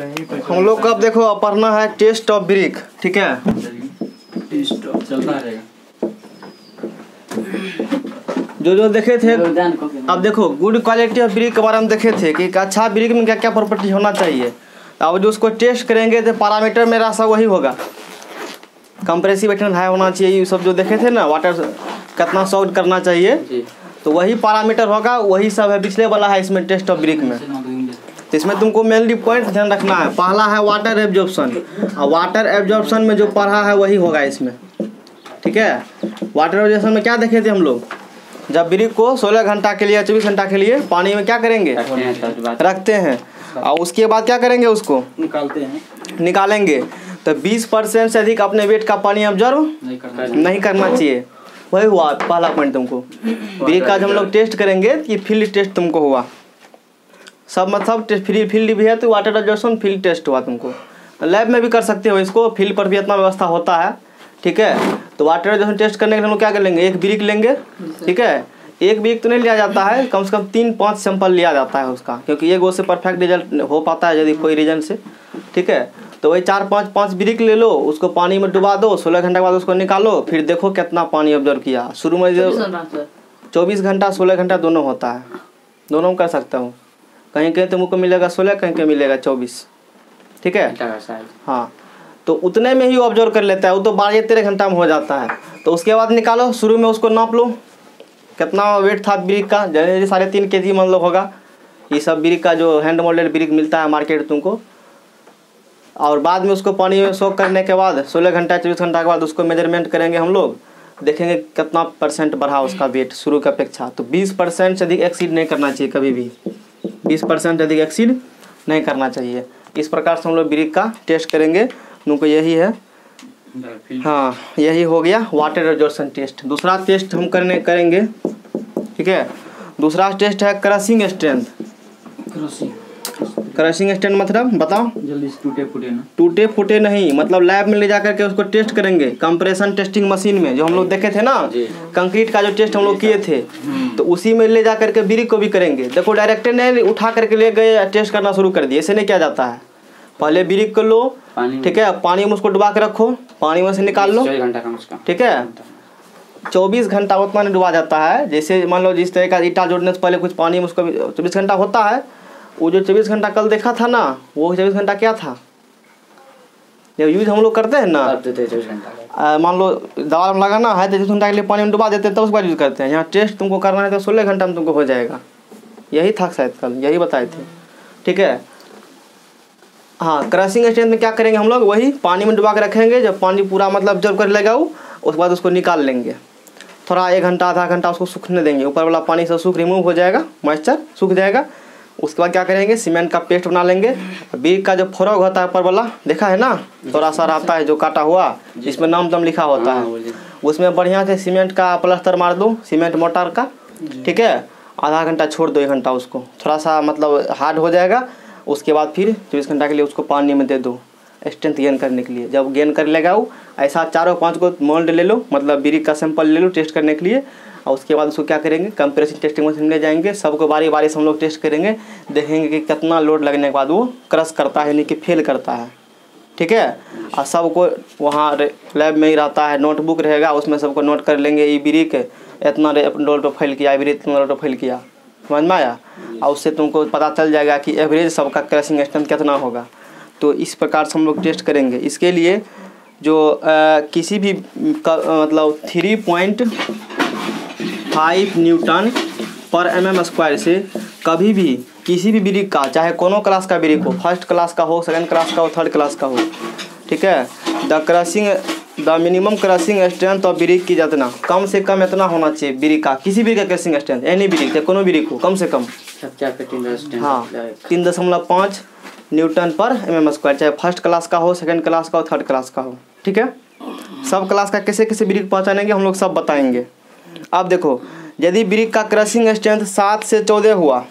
हम लोग का अब देखो पढ़ना है टेस्ट ऑफ़ ब्रिक ठीक है? चलता रहेगा जो जो देखे थे अब देखो गुड क्वालिटी ऑफ़ ब्रिक के बारे में देखे थे कि एक अच्छा ब्रिक में क्या क्या प्रॉपर्टी होना चाहिए। अब जो उसको टेस्ट करेंगे तो पैरामीटर मेरा सब वही होगा। कंप्रेसिव एटेंट हाई होना चाहिए ये सब जो देखे थे ना वाटर कितना सॉल्ट करना चाहिए। तो वही पैरामीटर होगा वही सब है पिछले वाला है इसमें टेस्ट ऑफ़ ब्रिक में। तो इसमें तुमको मेनली पॉइंट ध्यान रखना है। पहला है वाटर एब्जॉर्प्शन और वाटर एब्जॉर्प्शन में जो पढ़ा है वही होगा इसमें। ठीक है? वाटर एब्जॉर्प्शन में क्या देखे थे हम लोग? जब ब्रिक को 16 घंटा के लिए चौबीस घंटा के लिए पानी में क्या करेंगे? रखते हैं और उसके बाद क्या करेंगे उसको? निकालते हैं। निकालेंगे। तो 20 परसेंट से अधिक अपने वेट का पानी ऑब्ज़र्व नहीं करना नहीं करना चाहिए। वही हुआ पहला पॉइंट तुमको। ब्रिक का जब हम लोग टेस्ट करेंगे तो ये फ़ील्ड टेस्ट तुमको हुआ। सब मतलब फ्री फ़ील्ड भी है तो वाटर एब्जॉर्प्शन फ़ील्ड टेस्ट हुआ तुमको। लैब में भी कर सकते हो इसको फ़ील्ड पर भी इतना व्यवस्था होता है ठीक है? तो वाटर एब्जॉर्प्शन टेस्ट करने के लिए हम लोग क्या कर लेंगे? एक ब्रिक लेंगे ठीक है? एक ब्रिक तो नहीं लिया जाता है कम से कम तीन पाँच सैंपल लिया जाता है उसका क्योंकि एक वो से परफेक्ट रिज़ल्ट हो पाता है यदि कोई रीजन से ठीक है? तो वही चार पाँच पाँच ब्रिक ले लो उसको पानी में डुबा दो सोलह घंटे के बाद उसको निकालो फिर देखो कितना पानी ऑब्ज़र्व किया। शुरू में जो चौबीस घंटा सोलह घंटा दोनों होता है। दोनों में कर सकता हूँ। कहीं कहीं तुमको मिलेगा सोलह कहीं कहीं मिलेगा चौबीस। ठीक है? हाँ तो उतने में ही ऑब्ज़र्व कर लेता है वो तो बारह तेरह घंटा में हो जाता है। तो उसके बाद निकालो शुरू में उसको नाप लो। कितना वेट था ब्रिक का? जनरली साढ़े तीन के जी मान लो होगा। ये सब ब्रिक का जो हैंड मोल्डेड ब्रिक मिलता है मार्केट तुमको। और बाद में उसको पानी में सोख करने के बाद सोलह घंटा चौबीस घंटा के बाद उसको मेज़रमेंट करेंगे हम लोग। देखेंगे कितना परसेंट बढ़ा उसका वेट शुरू की अपेक्षा। तो बीस परसेंट से अधिक एक्सीड नहीं करना चाहिए कभी भी। बीस परसेंट अधिक एक्सीड नहीं करना चाहिए। इस प्रकार से हम लोग ब्रिक का टेस्ट करेंगे। उनको यही है। हाँ यही हो गया वाटर एब्जॉर्प्शन टेस्ट दूसरा टेस्ट हम करने करेंगे। ठीक है? दूसरा टेस्ट है क्रसिंग स्ट्रेंथ क्रशिंग स्ट्रेंथ मतलब बताओ। जल्दी टूटे फूटे ना। टूटे फूटे नहीं मतलब लैब में ले जा करके उसको टेस्ट करेंगे। कंप्रेशन टेस्टिंग मशीन में जो हम लोग देखे थे ना कंक्रीट का जो टेस्ट हम लोग किए थे तो उसी में ले जा करके ब्रिक को भी करेंगे। देखो डायरेक्ट नहीं उठा करके ले गए टेस्ट करना शुरू कर दिए। ऐसे नहीं किया जाता है। पहले ब्रिक को लो ठीक है? पानी में उसको डुबा के रखो। पानी में से निकाल लो। ठीक है? चौबीस घंटा उतना नहीं डुबा जाता है। जैसे मान लो जिस तरह का ईटा जोड़ने से पहले कुछ पानी में उसको चौबीस घंटा होता है। वो जो चौबीस घंटा कल देखा था ना वो चौबीस घंटा क्या था? जब यूज़ हम लोग करते हैं ना? मान लो दवा में लगाना है तो चौबीस घंटा के लिए पानी में डुबा देते हैं तब उसके बाद यूज़ करते हैं। यहाँ टेस्ट तुमको करना है तो सोलह घंटा में तुमको हो जाएगा। यही था शायद कल यही बताए थे। ठीक है? हाँ क्रशिंग स्ट्रेंथ में क्या करेंगे हम लोग? वही पानी में डुबा के रखेंगे जब पानी पूरा मतलब जब कर लेगा वो उसके बाद उसको निकाल लेंगे। थोड़ा एक घंटा आधा घंटा उसको सूखने देंगे। ऊपर वाला पानी से सूख रिमूव हो जाएगा मॉइस्चर सूख जाएगा। उसके बाद क्या करेंगे? सीमेंट का पेस्ट बना लेंगे। बीज का जो फरोग होता है ऊपर वाला देखा है ना? थोड़ा सा रहता है जो काटा हुआ जिसमें नाम दम लिखा होता हाँ, है। उसमें बढ़िया से सीमेंट का प्लस्तर मार दो सीमेंट मोटर का ठीक है? आधा घंटा छोड़ दो एक घंटा उसको। थोड़ा सा मतलब हार्ड हो जाएगा। उसके बाद फिर चौबीस घंटा के लिए उसको पानी में दे दो स्ट्रेंथ गेन करने के लिए। जब गेन कर लेगा वो ऐसा चारों पाँच को मोल्ड ले लो मतलब ब्रिक का सैंपल ले लो टेस्ट करने के लिए। और उसके बाद उसको क्या करेंगे? कंप्रेशन टेस्टिंग मशीन ले जाएँगे। सबको बारी बारी से हम लोग टेस्ट करेंगे। देखेंगे कि कितना लोड लगने के बाद वो क्रश करता है यानी कि फेल करता है। ठीक है? और सबको वहाँ लैब में ही रहता है। नोटबुक रहेगा उसमें सबको नोट कर लेंगे। ये ब्रिक इतना रोल पर फेल किया ब्रिक इतना रोल पर फेल किया। समझ में आया? और उससे तुमको पता चल जाएगा कि एवरेज सबका क्रशिंग स्ट्रेंथ कितना होगा। तो इस प्रकार से हम लोग टेस्ट करेंगे। इसके लिए जो अ, किसी भी मतलब थ्री पॉइंट फाइव न्यूटन पर एम एम स्क्वायर से कभी भी किसी भी ब्रिक का, चाहे कोनो क्लास का ब्रिक हो, फ़र्स्ट क्लास का हो, सेकंड क्लास का हो, थर्ड क्लास का हो, ठीक है? The crushing, the minimum crushing strength of brick की जितना, कम से कम इतना होना चाहिए ब्रिक का, किसी भी का क्रशिंग स्ट्रेंथ एनी ब्रिक, चाहे कोनो ब्रिक हो, कम से कम। हाँ तीन दशमलव पाँच न्यूटन पर एम एम स्क्वायर, चाहे फ़र्स्ट क्लास का हो, सेकेंड क्लास का हो, थर्ड क्लास का हो, ठीक है? सब क्लास का कैसे कैसे ब्रिक पहचानेंगे हम लोग सब बताएँगे। अब देखो यदि ब्रिक का क्रशिंग स्ट्रेंथ सात से चौदह हुआ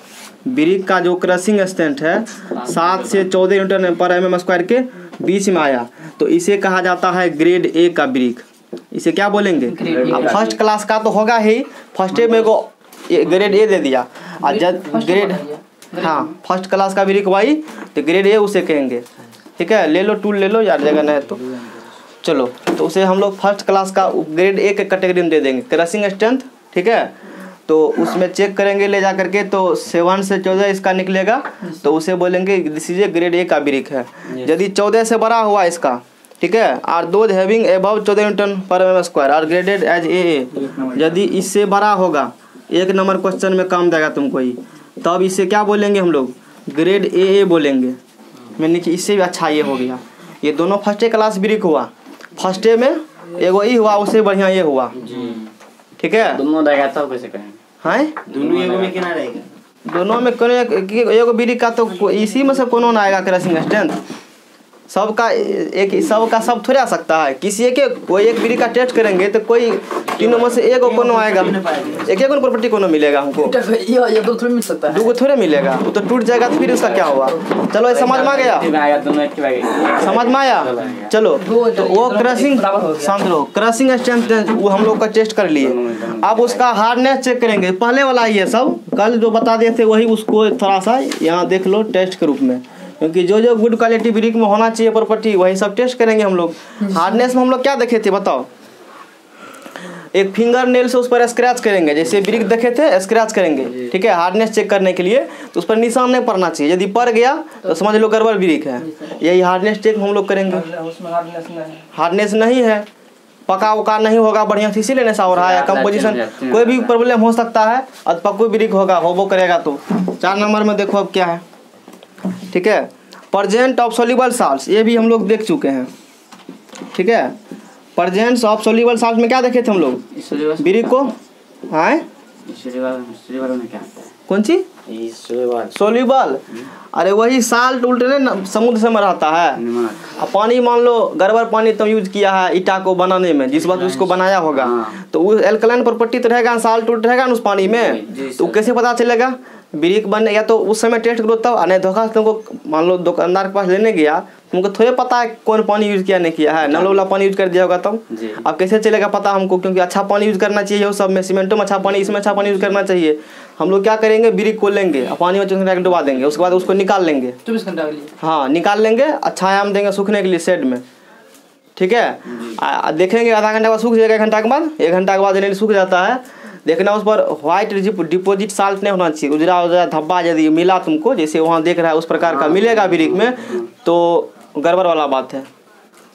ब्रिक का जो क्रशिंग स्ट्रेंथ है सात से चौदह न्यूटन पर एम एम स्क्वायर के बीच में आया तो इसे कहा जाता है ग्रेड ए का ब्रिक। इसे क्या बोलेंगे? अब फ़र्स्ट क्लास का तो होगा ही फ़र्स्ट में को ग्रेड ए दे दिया। और जब ग्रेड हाँ फ़र्स्ट क्लास का ब्रिक वाई तो ग्रेड ए उसे कहेंगे। ठीक है? ले लो टूल ले लो यार जगह नहीं तो। चलो तो उसे हम लोग फ़र्स्ट क्लास का ग्रेड ए के कैटेगरी में दे देंगे। क्रशिंग स्ट्रेंथ ठीक है? तो उसमें चेक करेंगे ले जा करके तो सेवन से चौदह इसका निकलेगा। तो उसे बोलेंगे this is a grade A का ब्रिक है। यदि चौदह से बड़ा हुआ इसका ठीक है? आर दोज हैविंग एबव चौदह न्यूटन पर M square are graded as A A यदि इससे बड़ा होगा एक नंबर क्वेश्चन में काम देगा तुमको ही। तब इसे क्या बोलेंगे हम लोग? ग्रेड ए ए बोलेंगे। मैंने कि इससे भी अच्छा ये हो गया। ये दोनों फ़र्स्ट क्लास ब्रिक हुआ। फ़र्स्ट डे में एगो ई हुआ उससे बढ़िया ये हुआ। ठीक है? दोनों रहेगा तब कैसे कहेंगे हैं? दोनों एगो में कितना रहेगा दोनों में कोनो एगो बीड़ी का तो इसी में से कोनो ना आएगा क्रशिंग स्ट्रेंथ सबका, एक, सबका सब थोड़ा सकता है। किसी एक, कोई एक ब्रिक का टेस्ट करेंगे तो कोई तीनों में से एगो कोनो आएगा। एक एक प्रॉपर्टी कोनो मिलेगा हमको। ये ये दो मिल थोड़े मिलेगा। वो तो टूट जाएगा तो फिर उसका क्या हुआ? चलो, ये समझ में आ गया। एक एक समझ में आया? चलो तो वो क्रशिंग, शांत रहो। क्रशिंग स्ट्रेंथ वो हम लोग का टेस्ट कर लिए। अब उसका हार्डनेस चेक करेंगे। पहले वाला है सब। कल जो बता दिए थे, वही उसको थोड़ा सा यहाँ देख लो, टेस्ट के रूप में। क्योंकि जो जो गुड क्वालिटी ब्रिक में होना चाहिए प्रॉपर्टी वही सब टेस्ट करेंगे हम लोग। हार्डनेस में हम लोग क्या देखे थे बताओ? एक फिंगर नेल से उस पर स्क्रैच करेंगे जैसे ब्रिक देखे थे स्क्रैच करेंगे ठीक है? हार्डनेस चेक करने के लिए तो उस पर निशान नहीं पड़ना चाहिए। यदि पड़ गया तो समझ लो गड़बड़ ब्रिक है। यही हार्डनेस चेक हम लोग करेंगे। हार्डनेस नहीं है। पका उका नहीं होगा बढ़िया से इसीलिए नशा हो रहा है। कंपोजिशन कोई भी प्रॉब्लम हो सकता है और पक्को ब्रिक होगा होबो करेगा तो। चार नंबर में देखो अब क्या है। ठीक है? प्रजेंट ऑफ़ सोल्यूबल साल्ट ये भी हम लोग देख चुके हैं। ठीक है? प्रजेंट्स ऑफ़ सोल्यूबल साल्ट में क्या देखे थे हम लोग? ब्रिक को हाँ? कौन सी? सोल्यूबल अरे वही साल्ट उल्टे ना समुद्र से में रहता है? अब पानी मान लो गड़बड़ पानी तुम यूज़ किया है ईटा को बनाने में जिस वक्त उसको बनाया होगा। हाँ। तो वो एल्कलाइन प्रॉपर्टी तो रहेगा साल्ट उल्ट रहेगा ना उस पानी में? तो कैसे पता चलेगा? ब्रिक बने या तो उस समय टेस्ट करो तब नहीं धोखा से तुमको मान लो दुकानदार के पास लेने गया तुमको थोड़े पता है कौन पानी यूज़ किया नहीं किया है नल वाला पानी यूज़ कर दिया होगा तब। जी। अब कैसे चलेगा पता हमको क्योंकि अच्छा पानी यूज़ करना चाहिए वो सब में सीमेंटो में अच्छा पानी इसमें अच्छा पानी यूज़ करना चाहिए। हम लोग क्या करेंगे ब्रिक को लेंगे और पानी में के डुबा देंगे उसके बाद उसको निकाल लेंगे। चौबीस घंटा के लिए। हाँ निकाल लेंगे अच्छा आयाम देंगे सूखने के लिए शेड में। ठीक है? देखेंगे आधा घंटा के बाद सूख जाएगा एक घंटा के बाद? एक घंटा के बाद सूख जाता है। देखना उस पर व्हाइट डिपोजिट साल्ट नहीं होना चाहिए। उजरा उजरा धब्बा यदि मिला तुमको जैसे वहाँ देख रहा है उस प्रकार का मिलेगा ब्रिक में तो गड़बड़ वाला बात है।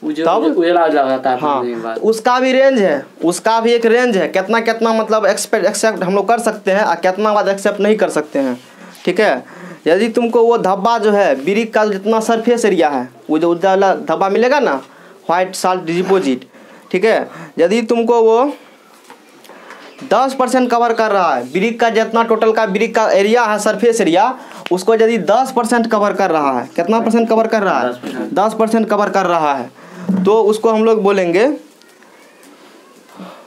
तब? उजला जाता है हाँ उसका भी रेंज है। उसका भी एक रेंज है। कितना कितना मतलब एक्सपेक्ट एक्सेप्ट हम लोग कर सकते हैं और कितना बाद एक्सेप्ट नहीं कर सकते हैं। ठीक है? यदि तुमको वो धब्बा जो है ब्रिक का जितना सरफेस एरिया है वो जो उजाला धब्बा मिलेगा ना व्हाइट साल्ट डिपोजिट ठीक है? यदि तुमको वो दस परसेंट कवर कर रहा है। ब्रिक का जितना टोटल का ब्रिक का एरिया है सरफेस एरिया उसको यदि दस परसेंट कवर कर रहा है कितना परसेंट कवर कर रहा है? दस परसेंट। कवर कर रहा है। तो उसको हम लोग बोलेंगे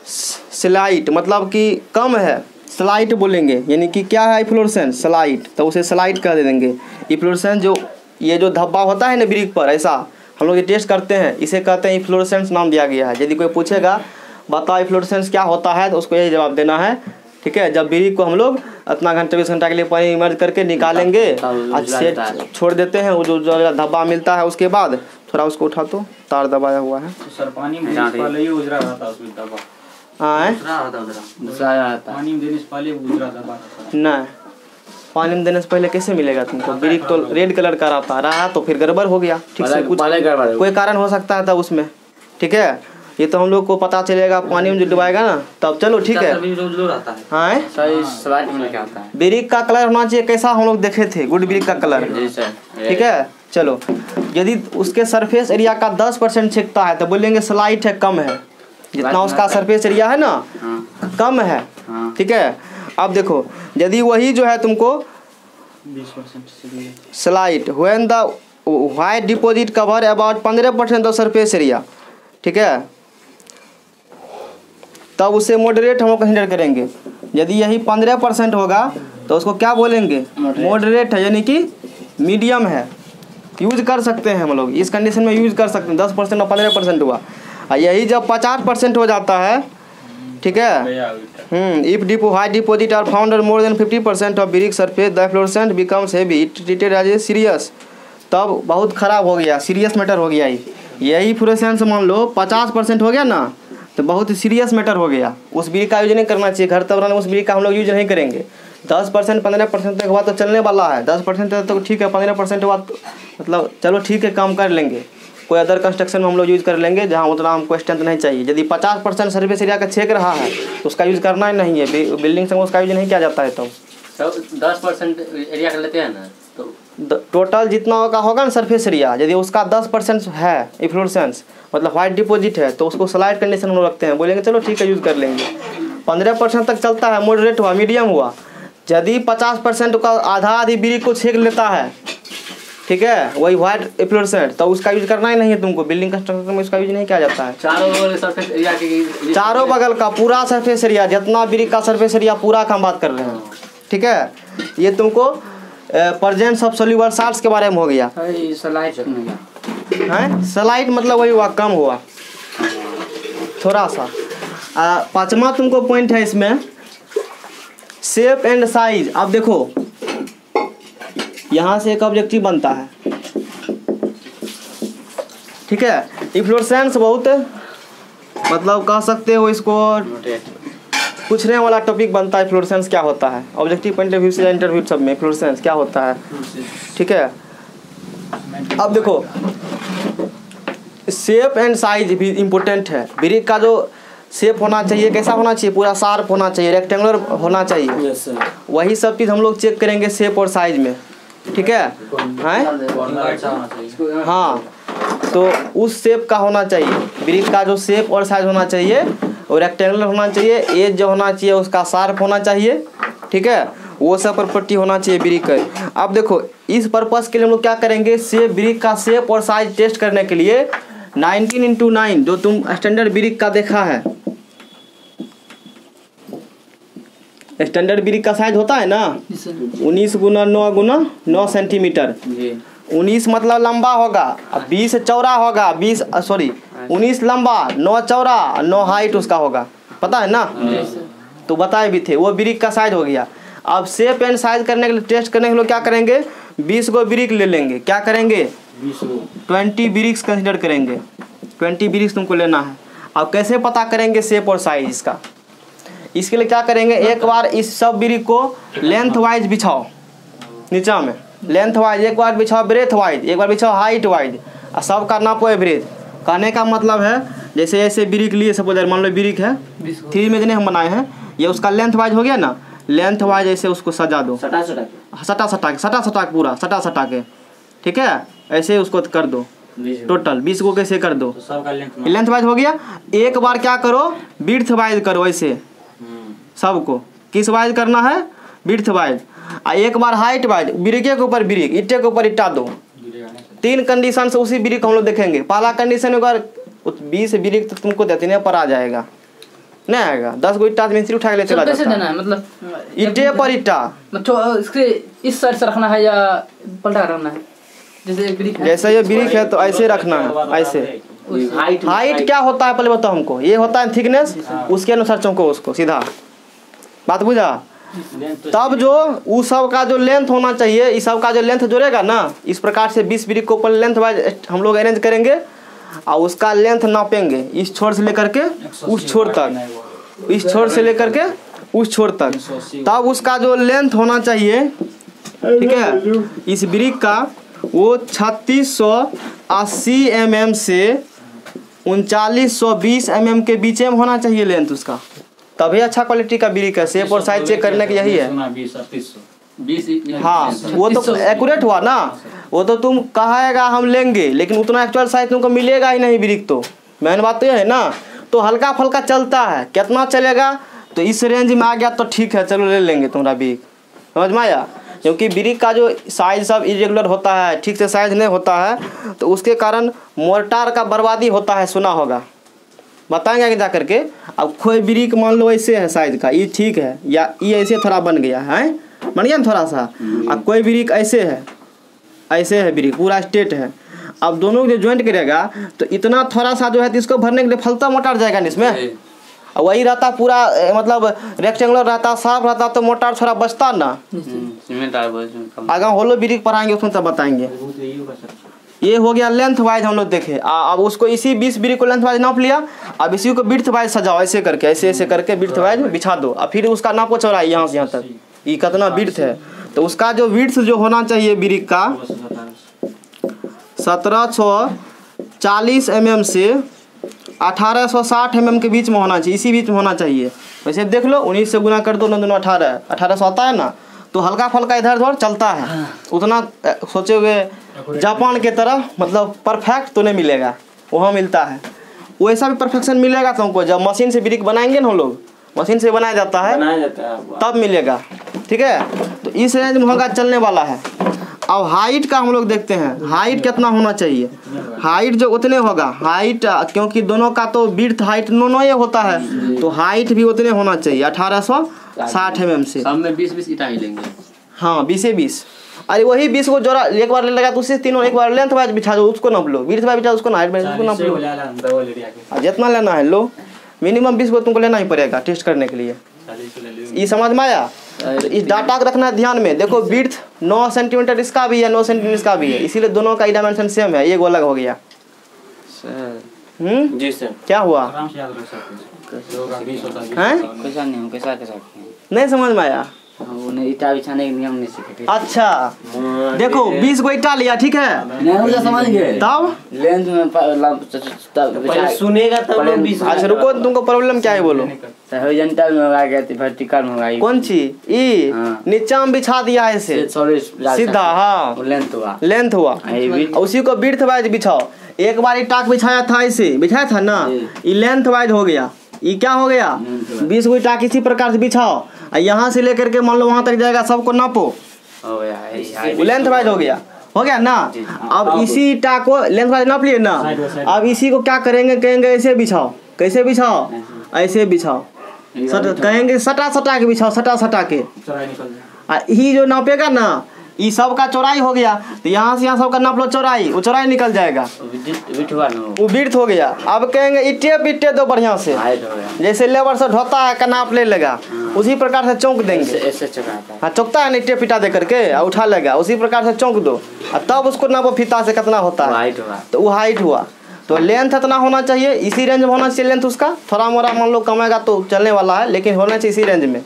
स्लाइट मतलब कि कम है। स्लाइट बोलेंगे यानी कि क्या है फ्लोरसेंट स्लाइट तो उसे स्लाइट कर देंगे। फ्लोरसेंट जो ये जो धब्बा होता है ना ब्रिक पर ऐसा हम लोग ये टेस्ट करते हैं। इसे कहते हैं फ्लोरसेंस नाम दिया गया है। यदि कोई पूछेगा बताओ फ्लोरसेंस क्या होता है तो उसको यही जवाब देना है। ठीक है? जब ब्रिक को हम लोग इतना घंटे चौबीस घंटा के लिए पानी इमर्ज करके निकालेंगे अच्छे छोड़ देते हैं वो जो जो धब्बा मिलता है उसके बाद थोड़ा उसको उठा तो तार दबाया हुआ है। तो सर पानी में देने से पहले ही उजरा रहता है उसमें दबा है पानी में देने से पहले उजरा दबा नहीं पानी में देने से पहले कैसे मिलेगा तुमको? ब्रिक तो रेड कलर का रहता रहा तो फिर गड़बड़ हो गया। ठीक से कुछ है कोई कारण हो सकता है तब उसमें। ठीक है? ये तो हम लोग को पता चलेगा पानी में जो डुबाएगा ना तब चलो ठीक है? हाँ। है ब्रिक का कलर होना चाहिए कैसा हम लोग देखे थे गुड ब्रिक का कलर। ठीक है? चलो यदि उसके सरफेस एरिया का दस परसेंट छिकता है तो बोलेंगे स्लाइट है कम है। जितना उसका सरफेस एरिया है ना हाँ। कम है। हाँ। ठीक है? अब देखो यदि वही जो है तुमको slight when the white deposit cover about पंद्रह परसेंट ऑफ़ सरफेस एरिया ठीक है? तब उसे मॉडरेट हम लोग कंसिडर करेंगे। यदि यही पंद्रह परसेंट होगा तो उसको क्या बोलेंगे? मॉडरेट है यानी कि मीडियम है। यूज़ कर सकते हैं हम लोग। इस कंडीशन में यूज़ कर सकते हैं। दस परसेंट और पंद्रह परसेंट हुआ। और यही जब पचास परसेंट हो जाता है ठीक है? depo high deposit are found on more than 50% of brick surface, the fluorescent becomes heavy. It treated as a serious. तब बहुत खराब हो गया। सीरियस मैटर हो गया यही फ्लोरेसेंस मान लो पचास परसेंट हो गया ना? तो बहुत ही सीरियस मैटर हो गया। उस बीड़ी का यूज़ नहीं करना चाहिए। घर तब उस बीड़ी का हम लोग यूज़ नहीं करेंगे। दस परसेंट पंद्रह परसेंट तक हुआ तो चलने वाला है। दस परसेंट तो ठीक है, पंद्रह परसेंट हुआ तो मतलब चलो ठीक है, काम कर लेंगे। कोई अदर कंस्ट्रक्शन में हम लोग यूज़ कर लेंगे, जहाँ उतना हमको स्ट्रेंथ नहीं चाहिए। यदि पचास परसेंट सर्विस एरिया का छेक रहा है तो उसका यूज़ करना ही नहीं है। बिल्डिंग से उसका यूज़ नहीं किया जाता है तो। दस परसेंट एरिया का लेते हैं ना? टोटल जितना होगा होगा ना सरफेस एरिया यदि उसका दस परसेंट है इफ्लोरसेंस मतलब वाइट डिपॉजिट है तो उसको स्लाइड कंडीशन में रखते हैं। बोलेंगे चलो ठीक है यूज़ कर लेंगे। पंद्रह परसेंट तक चलता है मॉडरेट हुआ मीडियम हुआ। यदि पचास परसेंट का आधा आधी बीड़ी को छेक लेता है ठीक है वही व्हाइट इफ्लोरेंट तो उसका यूज़ करना ही नहीं है तुमको। बिल्डिंग कंस्ट्रक्शन में उसका यूज़ नहीं किया जाता है। चारों बगल सरफेस एरिया के चारों बगल का पूरा सरफेस एरिया जितना ब्रिक का सरफेस एरिया पूरा का हम बात कर रहे हैं। ठीक है? ये तुमको प्रजेंट ऑफ़ सोल्यूबल साल्ट्स के बारे में हो गया। है? सलाइट मतलब वही हुआ कम हुआ। थोड़ा सा। पांचवा तुमको पॉइंट है इसमें। शेप एंड साइज़ अब देखो। यहाँ से एक ऑब्जेक्टिव बनता है। ठीक है? इफ्लोरेंस बहुत मतलब कह सकते हो इसको पूछने वाला टॉपिक बनता है फ्लोरेसेंस क्या होता है? ऑब्जेक्टिव पॉइंट ऑफ़ व्यू से इंटरव्यू सब में फ्लोरेसेंस क्या होता है? ठीक है? अब देखो शेप एंड साइज़ भी इम्पोर्टेंट है। ब्रिक का जो शेप होना चाहिए कैसा होना चाहिए? पूरा शार्प होना चाहिए रेक्टेंगुलर होना चाहिए। वही सब चीज़ हम लोग चेक करेंगे शेप और साइज़ में। ठीक है? हैं? हाँ। तो उस शेप का होना चाहिए। ब्रिक का जो शेप और साइज़ होना चाहिए और रेक्टेंगुलर होना चाहिए एज जो होना चाहिए उसका शार्प होना चाहिए ठीक है? वो सब प्रॉपर्टी होना चाहिए ब्रिक का। अब देखो इस पर्पस के लिए हम लोग क्या करेंगे? शेप ब्रिक का शेप और साइज़ टेस्ट करने के लिए 19 इंटू नाइन जो तुम स्टैंडर्ड ब्रिक का देखा है। स्टैंडर्ड ब्रिक का साइज़ होता है ना? उन्नीस गुना नौ गुना नौ सेंटीमीटर। उन्नीस मतलब लंबा होगा और बीस चौड़ा होगा बीस सॉरी उन्नीस लंबा नौ चौड़ा नौ हाइट उसका होगा। पता है ना? तो बताए भी थे वो ब्रिक का साइज़ हो गया। अब शेप एंड साइज़ करने के लिए टेस्ट करने के लिए क्या करेंगे? बीस गो ब्रिक ले लेंगे। क्या करेंगे? ट्वेंटी ब्रिक्स कंसिडर करेंगे। ट्वेंटी ब्रिक्स तुमको लेना है। अब कैसे पता करेंगे शेप और साइज़ इसका? इसके लिए क्या करेंगे? एक बार इस सब ब्रिक को लेंथ वाइज बिछाओ। नीचा में। लेंथ वाइज एक बार बिछाओ ब्रेथ वाइज एक बार बिछाओ हाइट वाइज और सब का नापो एवरेज कहने का मतलब है जैसे ऐसे ब्रिक लिए सपोज़ मान लो ब्रिक है थ्री में जिन्हें हम बनाए हैं ये उसका लेंथ वाइज हो गया ना लेंथ वाइज ऐसे उसको सजा दो। सटा सटा के। सटा सटा के सटा सटा के पूरा सटा सटा के। ठीक है? ऐसे उसको कर दो। टोटल बीस को कैसे कर दो? तो सबका लेंथ लेंथ वाइज हो गया। एक बार क्या करो? बिर्थ वाइज करो ऐसे। हम्म। सबको। किस वाइज करना है? बिर्थ वाइज एक बार हाइट वाइज ब्रिके के ऊपर ब्रिक ईटे के ऊपर ईटा दो। तीन कंडीशन से उसी ब्रिक हम लोग देखेंगे। पहला कंडीशन अगर बीस ब्रिक तो तुमको देते पर आ जाएगा। नहीं आएगा। दस गो ईटा मिस्त्री उठा के ले चला जाता। देना है? मतलब ईटे पर ईटा मतलब इसके इस साइड से रखना है या पलटा रखना है? जैसे ये ब्रिक है। तो ऐसे रखना है ऐसे। हाइट हाइट क्या होता है पहले बताओ हमको। ये होता है थिकनेस उसके अनुसार चौंको उसको सीधा। बात बुझा? तो तब जो उस सब का जो लेंथ होना चाहिए इस सब का जो लेंथ जोड़ेगा ना, इस प्रकार से बीस ब्रिक को ऊपर लेंथ वाइज हम लोग अरेंज करेंगे और उसका लेंथ नापेंगे, इस छोर से लेकर के उस छोर तक, इस छोर से लेकर के उस छोर तक। तब उसका जो लेंथ होना चाहिए, ठीक है, इस ब्रिक का वो छत्तीस सौ अस्सी एम से उनचालीस सौ बीस एम के बीच में होना चाहिए लेंथ उसका। तभी अच्छा क्वालिटी का ब्रिक है और साइज़ चेक करने की यही है। हाँ वो तो एक्यूरेट हुआ ना। वो तो तुम कहेगा हम लेंगे लेकिन उतना एक्चुअल साइज़ तुमको मिलेगा ही नहीं ब्रिक तो। मेन बात तो ये है ना। तो हल्का फल्का चलता है कितना चलेगा तो इस रेंज में आ गया तो ठीक है चलो ले लेंगे तुम्हारा ब्रिक समझ में आया? क्योंकि ब्रिक का जो साइज़ सब इरेगुलर होता है ठीक से साइज़ नहीं होता है तो उसके कारण मोर्टार का बर्बादी होता है सुना होगा। बताएँगे आगे जा करके अब कोई ब्रिक मान लो ऐसे है साइज़ का ये ठीक है या ये ऐसे थोड़ा बन गया है बन गया ना थोड़ा सा? अब कोई ब्रिक ऐसे है ऐसे है ब्रिक पूरा स्टेट है। अब दोनों को जो ज्वाइंट करेगा तो इतना थोड़ा सा जो है तो इसको भरने के लिए फलता मोटार जाएगा ना इसमें? और वही रहता पूरा ए, मतलब रेक्टेंगुलर रहता साफ़ रहता तो मोटार थोड़ा बचता ना? कम आगे होलो ब्रिक पढ़ाएँगे उसमें तब बताएँगे। तो सर ये हो गया लेंथ वाइज हम लोग देखे। आ, अब उसको इसी बीस ब्रिक को लेंथ वाइज नाप लिया। अब इसी को बिर्थ वाइज सजाओ ऐसे करके ऐसे ऐसे करके बिर्थ वाइज बिछा दो। और फिर उसका नापो चौड़ाई यहाँ से यहाँ तक। ये कितना बिर्थ है। तो उसका जो बिर्थ जो होना चाहिए ब्रिक का सत्रह सौ चालीस एम एम से अठारह सौ साठ एम एम के बीच में होना चाहिए। इसी बीच में होना चाहिए। वैसे देख लो उन्नीस से गुना कर दो नौ दोनों अठारह। अठारह सौ आता है ना तो हल्का फल्का इधर उधर चलता है। उतना सोचे हुए जापान के तरह मतलब परफेक्ट तो नहीं मिलेगा। वहाँ मिलता है। वैसा भी परफेक्शन मिलेगा तुमको। जब मशीन से ब्रिक बनाएँगे ना हम लोग मशीन से बनाया जाता है बनाया जाता है तब मिलेगा। ठीक है? तो इस रेंज में होगा चलने वाला है। अब हाइट का हम लोग देखते हैं। हाइट कितना होना चाहिए? हाइट जो उतने होगा। हाइट क्योंकि दोनों का तो बिर्थ हाइट नो नो ये होता है। तो हाइट भी उतने होना चाहिए। अठारह सौ साठ एम एम से बीस बीस ईटा ही लेंगे। हाँ बीसे बीस। अरे वही बीस को जोड़ा एक बार ले लगा तो उससे तीनों एक बार लेंथ वाइज बिछा दो उसको नाप लो। बिर्थ वाइज बिछा उसको ना हाइट वाइज उसको नाप लो। और जितना लेना है लो। मिनिमम बीस को तुमको लेना ही पड़ेगा टेस्ट करने के लिए। ये समझ में आया? तो इस डाटा को रखना है ध्यान में। देखो बिर्थ नौ सेंटीमीटर इसका भी है नौ सेंटीमीटर इसका भी है। इसीलिए दोनों का डायमेंशन सेम है एक अलग हो गया। हम्म? जी सर क्या हुआ? आराम से याद रख सकते हैं। दो का बीस होता है हैं? कैसा नहीं हो कैसा कैसा नहीं समझ में आया। उन्हें ईटा बिछाने के नियम नहीं सीखे अच्छा। देखो बीस को ईटा लिया ठीक है? नहीं समझ गए। तब? लेंथ में सुनेगा तब बीस अच्छा रुको तुमको प्रॉब्लम क्या है बोलो? तो हॉरिजॉन्टल में होगा क्या वर्टिकल में होगा कौन चीज़ ई। हाँ। नीचा में बिछा दिया है इसे। सॉरी सीधा हाँ। लेंथ हुआ। लेंथ हुआ। उसी को बिर्थ वाइज बिछाओ। एक बार टाक बिछाया था इसे। बिछाया था ना? ये लेंथ वाइज हो गया। ये क्या हो गया? बीस को टाक इसी प्रकार से बिछाओ। और यहाँ से लेकर के मान लो वहाँ तक जाएगा सबको नापो। लेंथ वाइज हो गया। हो गया ना? अब इसी ईटा को लेंथ वाइज नाप लिए ना। अब इसी को क्या करेंगे? कहेंगे ऐसे बिछाओ। कैसे बिछाओ? ऐसे बिछाओ। सट कहेंगे सटा सटा के बिछाओ सटा सटा के आ ही जो नापेगा ना ये सब का चौड़ाई हो गया तो यहाँ से यहाँ सब का नाप लो चौड़ाई वो चौराई निकल जाएगा। वो वो बिर्थ हो गया। अब कहेंगे इट्टे पिट्टे दो बढ़िया से। हो जैसे लेबर से ढोता है का नाप ले लेगा। उसी प्रकार से चौंक देंगे। है। हाँ चौकता है ना इट्टे पिटा दे करके और उठा लेगा। उसी प्रकार से चौंक दो। और तब उसको नापो फीता से कितना होता है। तो वो हाइट हुआ। तो लेंथ इतना होना चाहिए। इसी रेंज में होना चाहिए लेंथ उसका। थोड़ा मोड़ा मान लो कमेगा तो चलने वाला है लेकिन होना चाहिए इसी रेंज में।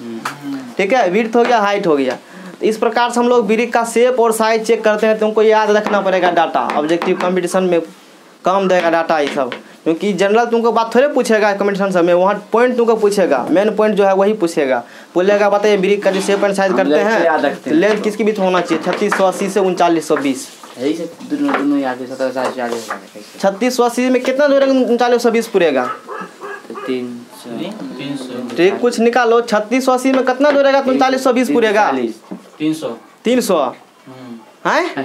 ठीक है? विर्थ हो गया हाइट हो गया। इस प्रकार से हम लोग ब्रिक का शेप और साइज़ चेक करते हैं तुमको याद रखना पड़ेगा डाटा ऑब्जेक्टिव कंपटीशन में काम देगा डाटा ये सब। क्योंकि जनरल तुमको बात थोड़े पूछेगा कंपटीशन सब में वहाँ पॉइंट तुमको पूछेगा। मेन पॉइंट जो है वही पूछेगा। बोलेगा बताइए ब्रिक का जो शेप एंड साइज़ करते हैं। लेंथ किसके बीच होना चाहिए? छत्तीस सौ अस्सी से उनचालीस सौ बीस। छत्तीस सौ अस्सी में कितना दूर उनचालीस सौ बीस पुरेगा? तो तीन ठीक कुछ निकालो। छत्तीस सौ अस्सी में कितना दूर रहेगा उनचालीस सौ बीस पुरेगा? तीन सौ। तीन सौ? हम्म, है?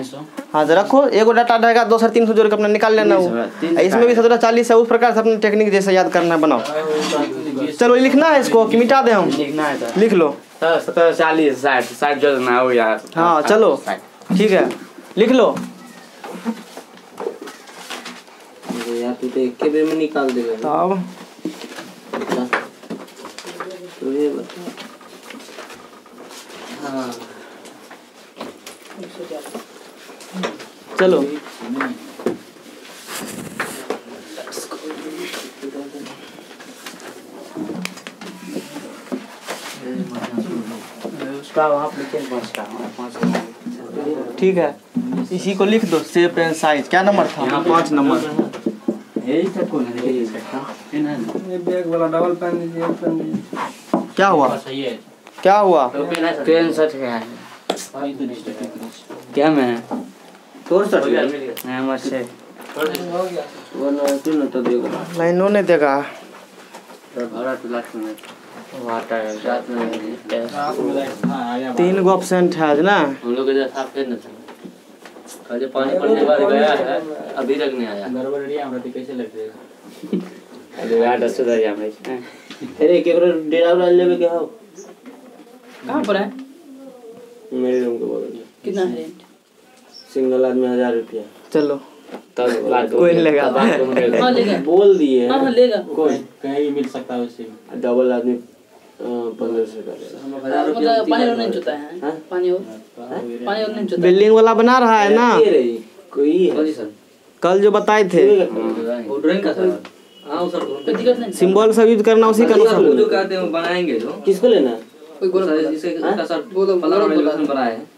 हाँ तो रखो। एगो डाटा रहेगा दो सौ तीन सौ जोड़ के अपना निकाल लेना वो। इसमें भी सत्रह चालीस है उस प्रकार से अपने टेक्निक जैसे याद करना है बनाओ। चलो लिखना है इसको कि मिटा दे हम। लिखना है तो। लिख लो। सत्रह चालीस साठ साठ जोड़ना हो गया हाँ, चलो। ठीक है। लिख लो। यार तू तो एक के बेर में निकाल देगा। तब तो ये बता। हाँ। चलो। ठीक है। इसी को लिख दो शेप एंड साइज़ क्या नंबर था? यहाँ पाँच नंबर यही तक को नहीं लिख सकता ये बैग वाला डबल पेन दीजिए पेन दीजिए। क्या हुआ? सही है क्या हुआ? तो पेन सट का है। क्या मैं? तोड़ हो गया मिल गया। नहीं हमारे वरना तू न तो देगा। लाइनों ने देगा। और तू में। में में लाइट। हाँ तीन गो ऑप्शन है आज ना। हम लोग इधर साफ़ कर ना था। अरे पानी पड़ने के बाद गया है अभी तक नहीं आया। गड़बड़ एरिया हमरा तो कैसे लग जाएगा अरे वाटर सुधर जा भाई अरे केकरो डेरा उड़ा लेवे के हो? कहाँ पर है? मेरे रूम के बगल में कितना है रेंट सिंगल आदमी हज़ार रुपया। चलो। तब कोई लेगा। बात करूँगा। हाँ लेगा। बोल दिए। हाँ हाँ लेगा। कोई कहीं भी मिल सकता है उसी। डबल आदमी। मतलब पानी और नहीं चुता है पानी और पानी और नहीं चुता बिल्डिंग वाला बना रहा है ना? कोई है? कल जो बताए थे। हाँ कोई सिंबल सब यूज़ करना उसी का हैं बनाएँगे किसको लेना है? कोई इसे इसका सर एलिवेशन बनाए हैं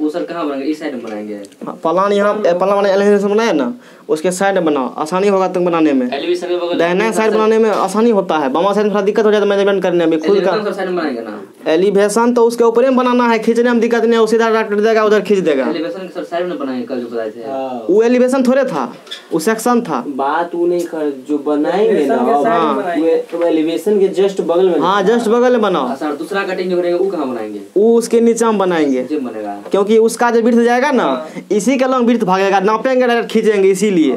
वो सर कहाँ बनाएँगे? इस साइड में बनाएँगे। हाँ, पलान यहाँ पलान वाले एलिवेशन बनाया ना? उसके साइड में बनाओ। आसानी होगा तुम बनाने में। एलिवेशन के बगल दाहिना साइड बनाने में आसानी होता है। बामा साइड में थोड़ा दिक्कत हो जाता है मैनेजमेंट करने में खुद का। एलिवेशन सर साइड में बनाएँगे ना। एलिवेशन तो उसके ऊपर में बनाना है। खींचने में दिक्कत नहीं है। उसी तरह डॉक्टर देगा उधर खींच देगा। एलिवेशन के सर साइड में बनाएँगे कल जो बताए थे। हाँ। वो एलिवेशन थोड़े था। वो सेक्शन था। बात वो नहीं कर जो बनाएँगे ना हाँ, वो- एलिवेशन के जस्ट बगल में हाँ जस्ट बगल में बनाओ। सर दूसरा कटिंग जो करेंगे वो कहाँ बनाएँगे? वो उसके नीचे हम बनाएँगे। बनेगा। क्योंकि उसका जो बिर्थ जाएगा ना इसी का लॉन्ग बिर्थ भागेगा। नापेंगे डायरेक्ट खींचेंगे इसीलिए।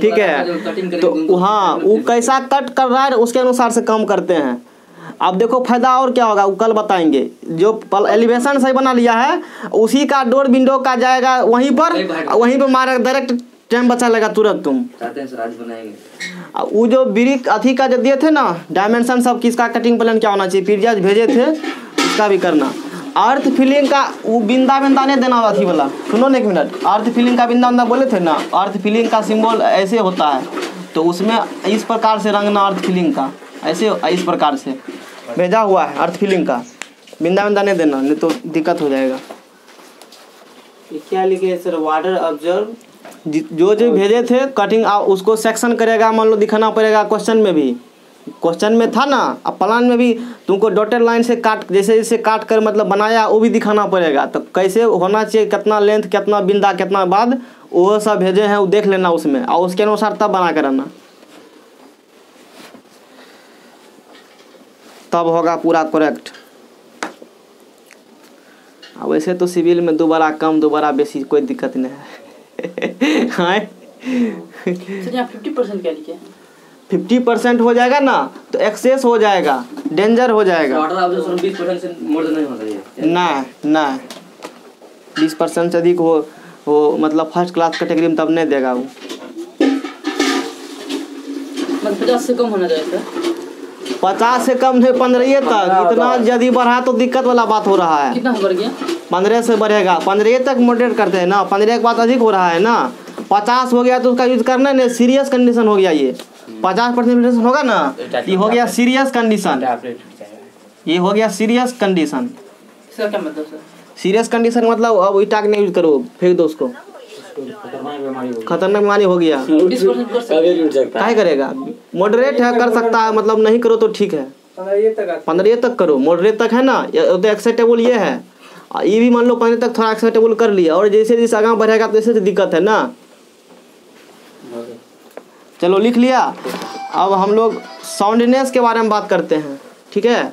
ठीक है? तो हाँ वो कैसा कट कर रहा है उसके अनुसार से काम करते हैं। अब देखो फ़ायदा और क्या होगा वो कल बताएँगे। जो एलिवेशन सही बना लिया है उसी का डोर विंडो का जाएगा वहीं पर वहीं पर मारे डायरेक्ट टाइम बचा लेगा तुरंत तुम। हैं वो जो ब्रिक अथी का जो दिए थे ना डायमेंशन सब किसका कटिंग प्लान क्या होना चाहिए? पीरियड भेजे थे उसका भी करना। अर्थ फिलिंग का वो बिंदा बिंदा नहीं देना अथी वाला सुनो ना एक मिनट। अर्थ फिलिंग का बिंदा बिंदा बोले थे ना अर्थ फिलिंग का सिंबल ऐसे होता है। तो उसमें इस प्रकार से रंगना अर्थ फिलिंग का। ऐसे इस प्रकार से। भेजा हुआ है अर्थ फिलिंग का। बिंदा बिंदा नहीं देना नहीं तो दिक्कत हो जाएगा। क्या लिखे सर? वाटर ऑब्ज़र्व जो जो भेजे थे कटिंग आ, उसको सेक्शन करेगा मान लो दिखाना पड़ेगा क्वेश्चन में भी। क्वेश्चन में था ना, अब प्लान में भी तुमको डॉटेड लाइन से काट, जैसे जैसे काट कर मतलब बनाया, वो भी दिखाना पड़ेगा। तो कैसे होना चाहिए, कितना लेंथ कितना बिंदा, कितना बाद, वो सब भेजे हैं, वो देख लेना उसमें। और उसके अनुसार तब बना कर आना तब होगा पूरा करेक्ट अब वैसे तो सिविल में दोबारा कम, दोबारा बेसी कोई दिक्कत नहीं है। हाँ। फिफ्टी परसेंट क्या लिखे फिफ्टी परसेंट हो जाएगा ना तो एक्सेस हो जाएगा डेंजर हो जाएगा। वाटर ऑब्जर्वेशन बीस परसेंट से मोर नहीं होना चाहिए नहीं नहीं बीस परसेंट से अधिक हो हो मतलब फ़र्स्ट क्लास कैटेगरी में तब नहीं देगा वो। मतलब पचास से कम होना चाहिए पचास से कम नहीं पंद्रह तक। इतना यदि बढ़ा तो दिक्कत वाला बात हो रहा है। कितना बढ़ गया? पंद्रह से बढ़ेगा। पंद्रह तक मॉडरेट करते हैं ना पंद्रह के बाद अधिक हो रहा है ना। पचास हो गया तो उसका यूज़ करना नहीं सीरियस कंडीशन हो गया ये। पचास परसेंट होगा ना? ये हो गया सीरियस कंडीशन ये हो गया सीरियस कंडीशन इसका क्या मतलब सर सीरियस कंडीशन मतलब अब ईटा के नहीं यूज़ करो फेंक दो उसको। खतरनाक बीमारी हो गया। काहे करेगा? मॉडरेट है कर सकता है मतलब नहीं करो तो ठीक है। पंद्रह ये तक करो। मॉडरेट तक है ना? ये तो एक्सेप्टेबल ये है। ये भी मान लो पंद्रह तक थोड़ा एक्सेप्टेबल कर लिया। और जैसे जैसे आगे बढ़ेगा तो ऐसे तो दिक्कत है ना? चलो लिख लिया। अब हम लोग साउंडनेस के बारे में बात करते हैं ठीक है?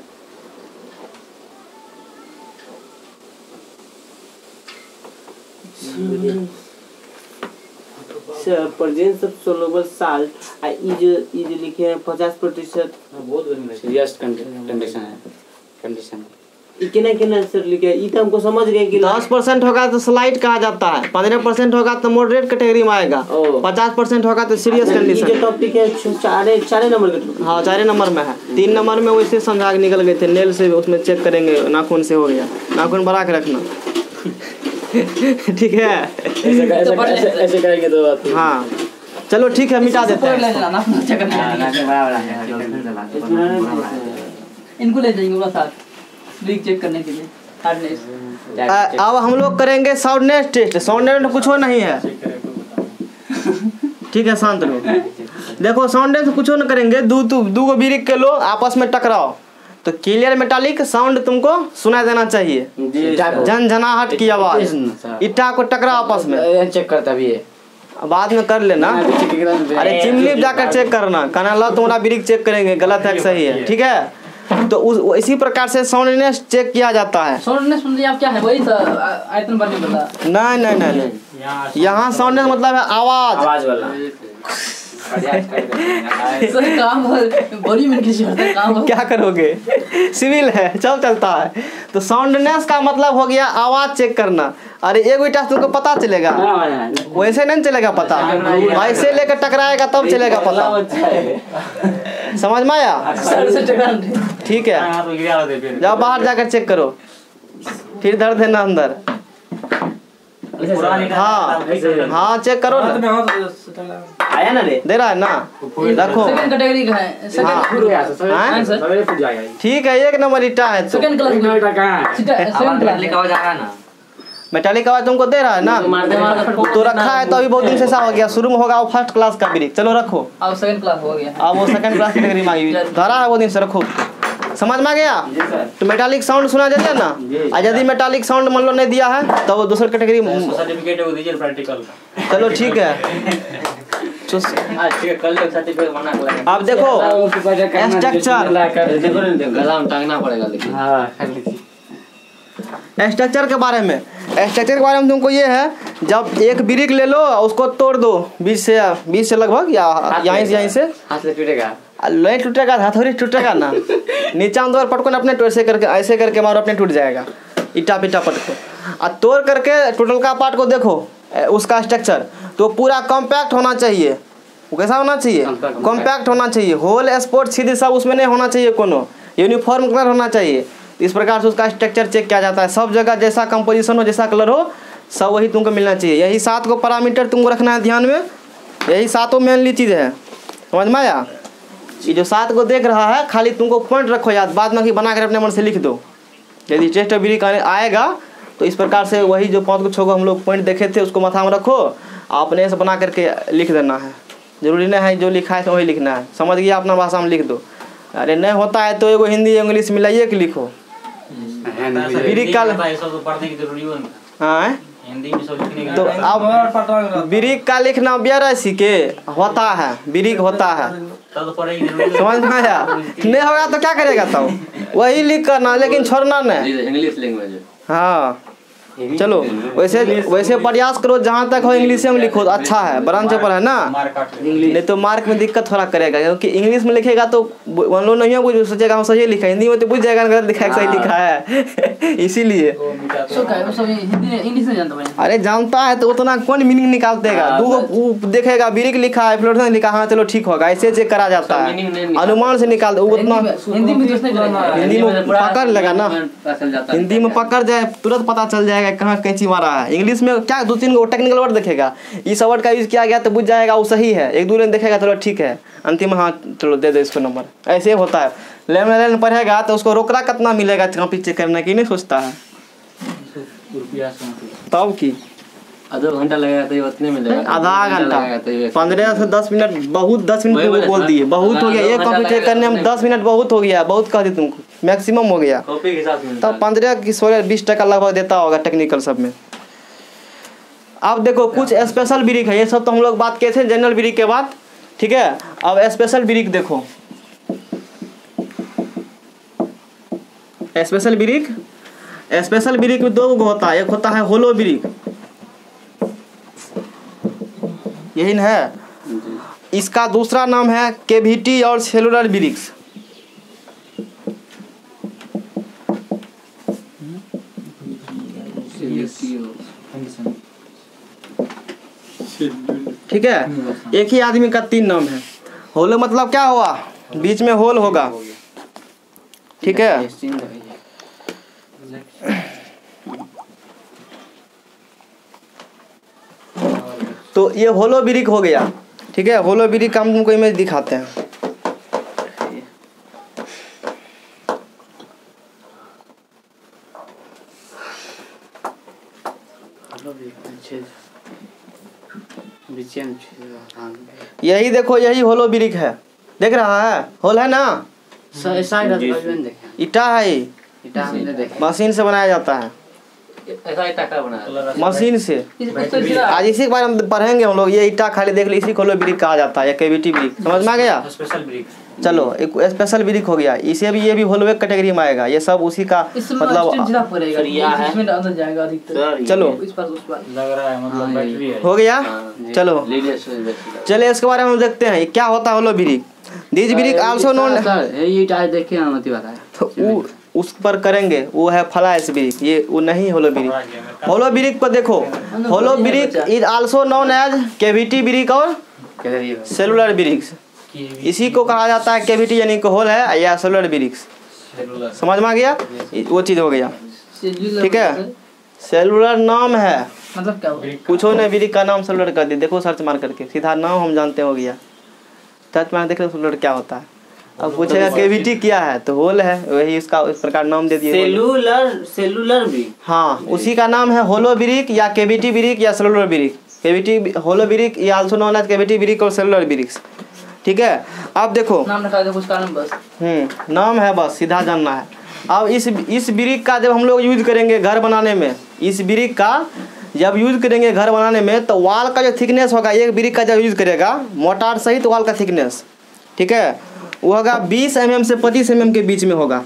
प्रेजेंस ऑफ़ सोलबल साल्ट आ जो ई जो लिखे हैं पचास प्रतिशत। बहुत गर्मी कंडीशन है। कंडीशन केना सर लिखे। हैं? ई तो हमको समझ गए कि दस परसेंट होगा तो स्लाइट कहा जाता है? पंद्रह परसेंट होगा तो मॉडरेट कैटेगरी में आएगा। पचास परसेंट होगा तो सीरियस जो टॉपिक है चारे चारे नंबर के हाँ चारे नंबर में है। तीन नंबर में वैसे समझा के निकल गए थे। नेल से उसमें चेक करेंगे। नाखून से हो गया। नाखून बढ़ा के रखना। ठीक है। ऐसे करेंगे तो बात हाँ। चलो ठीक है मिटा देते हैं। है। इनको ले जाएँगे साथ लीक चेक करने के लिए। हार्डनेस अब हम लोग करेंगे साउंडनेस टेस्ट साउंडनेस में कुछ हो नहीं है। ठीक है शांत रहो। देखो साउंडनेस कुछ न करेंगे। दू दू दू गो के लो आपस में टकराओ। तो क्लियर मेटालिक साउंड तुमको सुनाई देना चाहिए। झन झनाहट की आवाज़। इट्टा को टकराओ आपस में। चेक करता भी है। बाद में कर लेना। अरे चिमनी जाकर चेक करना। कहना ला तुम्हारा ब्रिक चेक करेंगे। गलत है सही है। ठीक है? तो उस इसी प्रकार से साउंडनेस चेक किया जाता है। साउंडनेस मतलब आप क्या है? वही आ- आयतन बढ़ने वाला नहीं नहीं नहीं नहीं। यहाँ साउंडनेस मतलब है आवाज़। आवाज़ वाला। सर काम बड़ी मिनट की ज़रूरत है काम क्या करोगे? सिविल है सब चलता है। तो साउंडनेस का मतलब हो गया आवाज़ चेक करना। अरे एक बेटा तुमको पता चलेगा। वैसे नहीं चलेगा पता। ऐसे लेकर टकराएगा तब चलेगा पता। समझ में आया। ठीक है। जाओ बाहर जाकर चेक करो। फिर धर देना अंदर। हाँ हाँ चेक करो ना। टकरा आया ना रे? दे रहा है ना? रखो सेकंड कैटेगरी का है। सेकंड हाँ? हाँ, ठीक है एक नंबर ईटा है तो। मेटालिक आवाज़ तुमको दे रहा है ना? तो रखा है तो अभी बहुत दिन से ऐसा हो गया। शुरू में होगा वो फ़र्स्ट क्लास का ब्रिक चलो रखो। अब सेकंड क्लास हो गया। अब वो सेकंड क्लास की डिग्री मांगी धरा है वो दिन से रखो। समझ में आ गया? तो मेटालिक साउंड सुना जाता ना? और यदि मेटालिक साउंड मान लो नहीं दिया है तो वो दूसरे कैटेगरी सर्टिफिकेट वो दीजिए प्रैक्टिकल का। चलो ठीक है। आज ठीक है अब देखो। स्ट्रक्चर हाँ लीजिए। स्ट्रक्चर के बारे में। स्ट्रक्चर के बारे में तुमको ये है जब एक ब्रिक ले लो उसको तोड़ दो बीच से बीच से लगभग या यहीं से यहीं से। हाथ से टूटेगा नहीं टूटेगा हथौड़ी टूटेगा ना। नीचा अंदर पटको ना अपने ऐसे करके ऐसे करके मारो अपने टूट जाएगा। इटा पिटा पटको और तोड़ करके टोटल का पार्ट को देखो उसका स्ट्रक्चर तो पूरा कॉम्पैक्ट होना चाहिए। वो कैसा होना चाहिए? कॉम्पैक्ट होना चाहिए। होल स्पोर्ट सीधे सब उसमें नहीं होना चाहिए कोनो। यूनिफॉर्म कलर होना चाहिए। इस प्रकार से उसका स्ट्रक्चर चेक किया जाता है। सब जगह जैसा कंपोजिशन हो जैसा कलर हो सब वही तुमको मिलना चाहिए। यही सात को पैरामीटर तुमको रखना है ध्यान में। यही सातों मेनली चीज़ है। समझ में आया? ये जो सात को देख रहा है खाली तुमको पॉइंट रखो याद बाद में कि बना कर अपने मन से लिख दो। यदि टेस्ट का आएगा तो इस प्रकार से वही जो पाँच को छः को हम लोग पॉइंट देखे थे उसको माथा में रखो अपने से बना करके लिख देना है। ज़रूरी नहीं है जो लिखा है तो वही लिखना है। समझ गया अपना भाषा में लिख दो। अरे नहीं होता है तो एगो हिंदी इंग्लिश मिलाइए के लिखो। तो ज़रूरी हो तो अब बिरिक का लिखना बियरसी के होता है बिरिक होता है। समझ में आया? नहीं होगा तो क्या करेगा तब? वही लिख करना लेकिन छोड़ना नहीं। इंग्लिश लैंग्वेज हाँ। चलो वैसे वैसे प्रयास करो जहाँ तक हो इंग्लिश में लिखो तो अच्छा है ब्रांच पर है ना? नहीं तो मार्क में दिक्कत थोड़ा करेगा क्योंकि इंग्लिश में लिखेगा तो मान लो नहीं बुझ सोचेगा हम सही लिखा हिंदी में तो बुझ जाएगा गलत लिखा सही लिखा है। इसीलिए। का है, वो सब हिंदी में इंग्लिश में जानता भाई? अरे जानता है तो उतना कौन मीनिंग निकालतेगा? हाँ, दू देखेगा बिरिक लिखा है फ्लोरेंस लिखा हाँ चलो ठीक होगा ऐसे चेक करा जाता है। अनुमान से निकाल दो हिंदी उतना में हिंदी में पकड़ लेगा ना। है। हिंदी में पकड़ जाए तुरंत पता चल जाएगा कहाँ कैंची मारा है। इंग्लिश में क्या दो तीन गो टेक्निकल वर्ड देखेगा? इस वर्ड का यूज़ किया गया तो बुझ जाएगा वो सही है। एक दो लाइन देखेगा चलो ठीक है। अंतिम हाँ चलो दे दो इसको नंबर ऐसे होता है। लेन लेन पढ़ेगा तो उसको रोकड़ा कितना मिलेगा कॉपी चेक करने की? नहीं सोचता है। तब की? आधा घंटा लगेगा तो उतने में लगेगा आधा घंटा। तो पंद्रह से दस मिनट बहुत दस मिनट बोले दिए। बहुत हो गया। एक कॉपी चेक करने में दस मिनट बहुत हो गया। बहुत कह दी तुमको। मैक्सिमम हो गया। कॉपी के हिसाब से मिलता तब पंद्रह की सोलह बीस टका लगभग देता होगा टेक्निकल सब में। अब देखो कुछ स्पेशल ब्रिक है। ये सब तो हम लोग बात किए थे जनरल ब्रिक के बाद। ठीक है? अब स्पेशल ब्रिक देखो। स्पेशल ब्रिक स्पेशल ब्रिक में दो होता है। एक होता है होलो ब्रिक यही ना है। इसका दूसरा नाम है केविटी और सेलुलर ब्रिक्स ठीक है? एक ही आदमी का तीन नाम है। होल मतलब क्या हुआ? बीच में होल होगा। ठीक है? तो ये होलो ब्रिक हो गया। ठीक है? होलो ब्रिक का हम तुमको इमेज दिखाते हैं। यही देखो यही होलो ब्रिक है। देख रहा है? होल है ना? ईटा है। मशीन से बनाया जाता है। ऐसा ही टका बनाया मशीन से? ना- आज इसी के बारे में पढ़ेंगे हम लोग। ये ईटा खाली देख लो इसी को ब्रिक कहा जाता है या केविटी ब्रिक। समझ में आ गया? स्पेशल ब्रिक चलो एक स्पेशल ब्रिक हो गया। इसे भी ये भी होलोवे कैटेगरी में आएगा। ये सब उसी का मतलब है। अधिकतर। चलो। इस पर उस पर। लग रहा है मतलब है हो। गया? हाँ। चलो। चलिए इसके बारे में हम देखते हैं। क्या होता है hollow brick these brick also known ये देखे मत बताया। तो उस पर करेंगे वो है फ्लाइस ब्रिक ये वो नहीं होलो बिरिक होलो बिरिक पर देखो hollow brick is also known as cavity brick और सेलुलर बिरिक्स इसी को कहा जाता है केविटी यानी कि होल है या सेलुलर बिरिक्स समझ में आ गया? वो चीज़ हो गया। ठीक है? सेलुलर नाम है। मतलब क्या पूछो ना बिरिक का नाम सेलुलर कर दी। देखो सर्च मार करके। सीधा नाम हम जानते हो गया। सर्च मार देख लो सेलुलर क्या होता है। अब पूछेगा केविटी क्या है? तो होल है वही इसका इस प्रकार नाम दे दिए होल। सेलुलर सेलुलर भी। हाँ उसी का नाम है होलो बिरिक या केविटी बिरिक या cellular brake cavity hollow brick या also known as cavity brick और सेलुलर बिरिक्स ठीक है? अब देखो। नाम रखा कुछ कारण बस। हम्म नाम है बस सीधा जानना है। अब इस इस ब्रिक का जब हम लोग यूज़ करेंगे घर बनाने में इस ब्रिक का जब यूज़ करेंगे घर बनाने में तो वाल का जो थिकनेस होगा एक ब्रिक का जब यूज़ करेगा मोटार सहित वाल का थिकनेस ठीक है? वो होगा बीस एम से पच्चीस एम के बीच में होगा।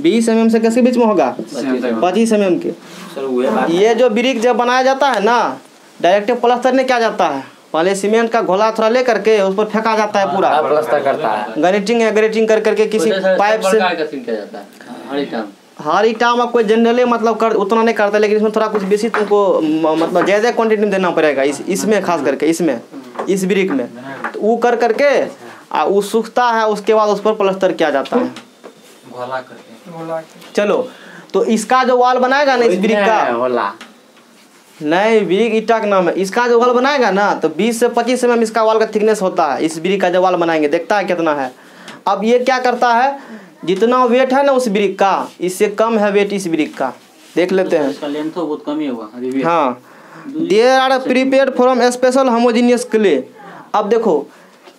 बीस एम से किसके बीच में होगा? पच्चीस एम के। है ये जो ब्रिक जब बनाया जाता है ना डायरेक्ट प्लास्टर नहीं किया जाता है? पहले सीमेंट का घोला थोड़ा ले करके उस पर फेंका जाता है पूरा। प्लास्टर करता है। गनेटिंग या ग्रेटिंग कर करके किसी पाइप से है? हरी टाइम हर ईटा में कोई जनरली मतलब कर उतना नहीं करता लेकिन इसमें थोड़ा कुछ बेसी तुमको मतलब ज़्यादा क्वांटिटी में देना पड़ेगा इस इसमें खास करके इसमें इस ब्रिक में। तो वो कर करके आ वो सूखता है उसके बाद उस पर प्लास्टर किया जाता है। चलो तो इसका जो वाल बनाएगा ना इस ब्रिक का नहीं ब्रिक ईटा का नाम है। इसका जो वाल बनाएगा ना तो 20 से 25 एम इसका वाल का थिकनेस होता है। इस ब्रिक का जो वाल बनाएँगे देखता है कितना है। अब ये क्या करता है जितना वेट है ना उस ब्रिक का इससे कम है वेट इस ब्रिक का। देख लेते हैं। इसका लेंथ तो बहुत कम ही होगा हाँ। There are prepare from special homogeneous clay अब देखो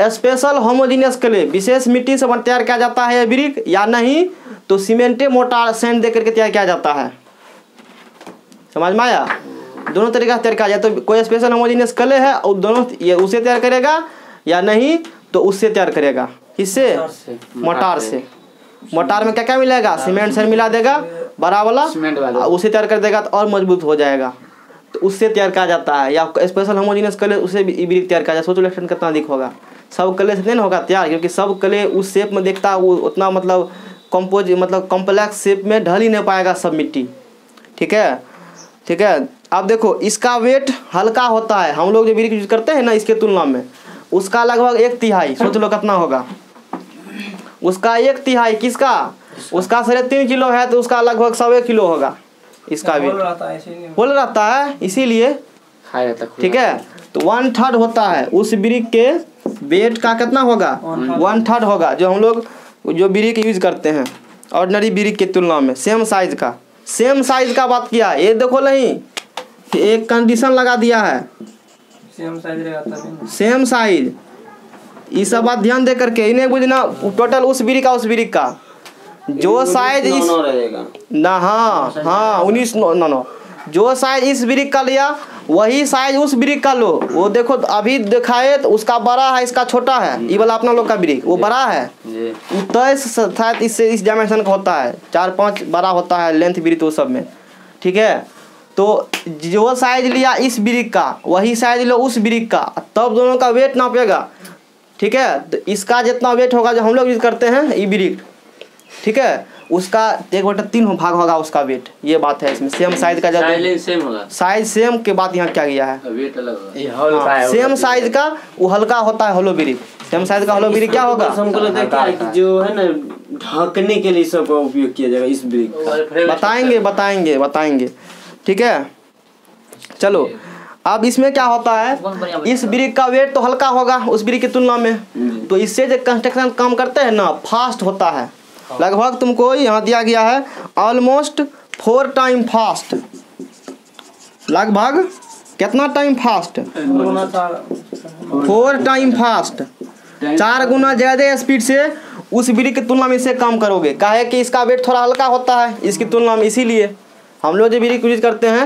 स्पेशल होमोजीनियस क्ले विशेष मिट्टी से बन- तैयार किया जाता है ब्रिक या नहीं तो सीमेंटे मोटार सैंड दे करके तैयार किया जाता है। समझ में आया? दोनों तरीका से तैयार किया जाए तो कोई स्पेशल होमोजीनियस कले है और दोनों ये उसे तैयार करेगा या नहीं तो उससे तैयार करेगा। किससे? मोटार से। मोटार में क्या क्या मिलेगा सीमेंट से। मिला देगा बड़ा वाला उसे तैयार कर देगा तो और मज़बूत हो जाएगा। तो उससे तैयार किया जाता है, या स्पेशल होमोजीनियस कले उससे भी ब्रिक तैयार किया जाए सोचो इलेक्ट्रॉन कितना अधिक होगा। सब कले से नहीं होगा तैयार, क्योंकि सब कले उस शेप में देखता है, वो उतना मतलब कंपोज मतलब कॉम्प्लेक्स शेप में ढल ही नहीं पाएगा सब मिट्टी। ठीक है? ठीक है? अब देखो, इसका वेट हल्का होता है। हम लोग जो ब्रिक यूज़ करते हैं ना, इसके तुलना में, उसका लगभग एक तिहाई, सोच लो कितना होगा। उसका एक तिहाई किसका? उसका साढ़े तीन किलो है तो उसका लगभग सवे किलो होगा। इसका बोल वेट रहा था ऐसे नहीं बोल रहता है इसीलिए। है ठीक है? तो वन थर्ड होता है। उस ब्रिक के वेट का कितना होगा? वन थर्ड होगा जो हम लोग जो ब्रिक यूज़ करते हैं। ऑर्डनरी ब्रिक के तुलना में। सेम साइज़ का। सेम साइज़ का बात किया। ये देखो नहीं। एक कंडीशन लगा दिया है। सेम साइज़ रहेगा तभी सेम साइज़ ये सब बात ध्यान दे करके। इन्हें बुझना टोटल उस ब्रिक का उस ब्रिक का। जो साइज़ इस ना हाँ हाँ उन्नीस नो नो। जो साइज़ इस ब्रिक का लिया वही साइज़ उस ब्रिक का लो। वो देखो अभी दिखाए तो उसका बड़ा है इसका छोटा है। ये वाला अपना लोग का ब्रिक वो बड़ा है। तेईस शायद इससे इस डायमेंशन का होता है। चार पाँच बड़ा होता है लेंथ ब्रिक वो सब में। ठीक है? तो जो साइज़ लिया इस ब्रिक का वही साइज़ लो उस ब्रिक का। तब दोनों का वेट नापेगा। ठीक है? तो इसका जितना वेट होगा जो हम लोग यूज़ करते हैं ये ब्रिक। ठीक है? उसका एक बटा तीन भाग होगा उसका वेट ये बात है इसमें। सेम साइज़ का जब सेम होगा। साइज़ सेम के बाद यहाँ क्या गया है? वेट अलग हाँ, सेम साइज़ का वो हल्का होता है होलो ब्रिक सेम साइज़ का होलो ब्रिक क्या होगा? हमको लगता है है जो है ना ढकने के लिए सबका उपयोग किया जाएगा इस ब्रिक का। बताएँगे बताएँगे बताएँगे। ठीक है? चलो अब इसमें क्या होता है? इस ब्रिक का वेट तो हल्का होगा उस ब्रिक की तुलना में। तो इससे जो कंस्ट्रक्शन काम करते हैं ना फास्ट होता है। लगभग तुमको यहाँ दिया गया है ऑलमोस्ट फोर टाइम फास्ट लगभग कितना time fast four time fast चार गुना ज़्यादा स्पीड से उस ब्रिक की तुलना में इससे काम करोगे। काहे कि इसका वेट थोड़ा हल्का होता है, इसकी तुलना में इसीलिए। हम लोग जो ब्रिक यूज़ करते हैं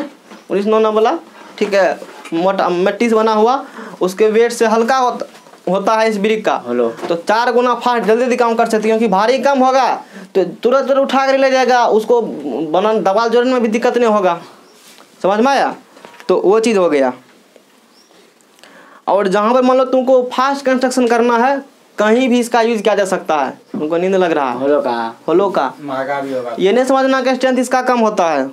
उन्नीस नौ वाला, ठीक है, मोटा मिट्टी से बना हुआ, उसके वेट से हल्का होता होता है इस ब्रिक का। हेलो। तो चार गुना फास्ट जल्दी जल्दी काम कर सकती है क्योंकि भारी कम होगा तो तुरंत तुरंत उठा कर ले जाएगा उसको बना दबाल जोड़ने में भी दिक्कत नहीं होगा। समझ में आया? तो वो चीज़ हो गया। और जहाँ पर मान लो तुमको फास्ट कंस्ट्रक्शन करना है कहीं भी इसका यूज़ किया जा सकता है। तुमको नींद लग रहा है। हेलो का। होलो का। महँगा भी होगा। ये नहीं समझना कि स्ट्रेंथ इसका कम होता है।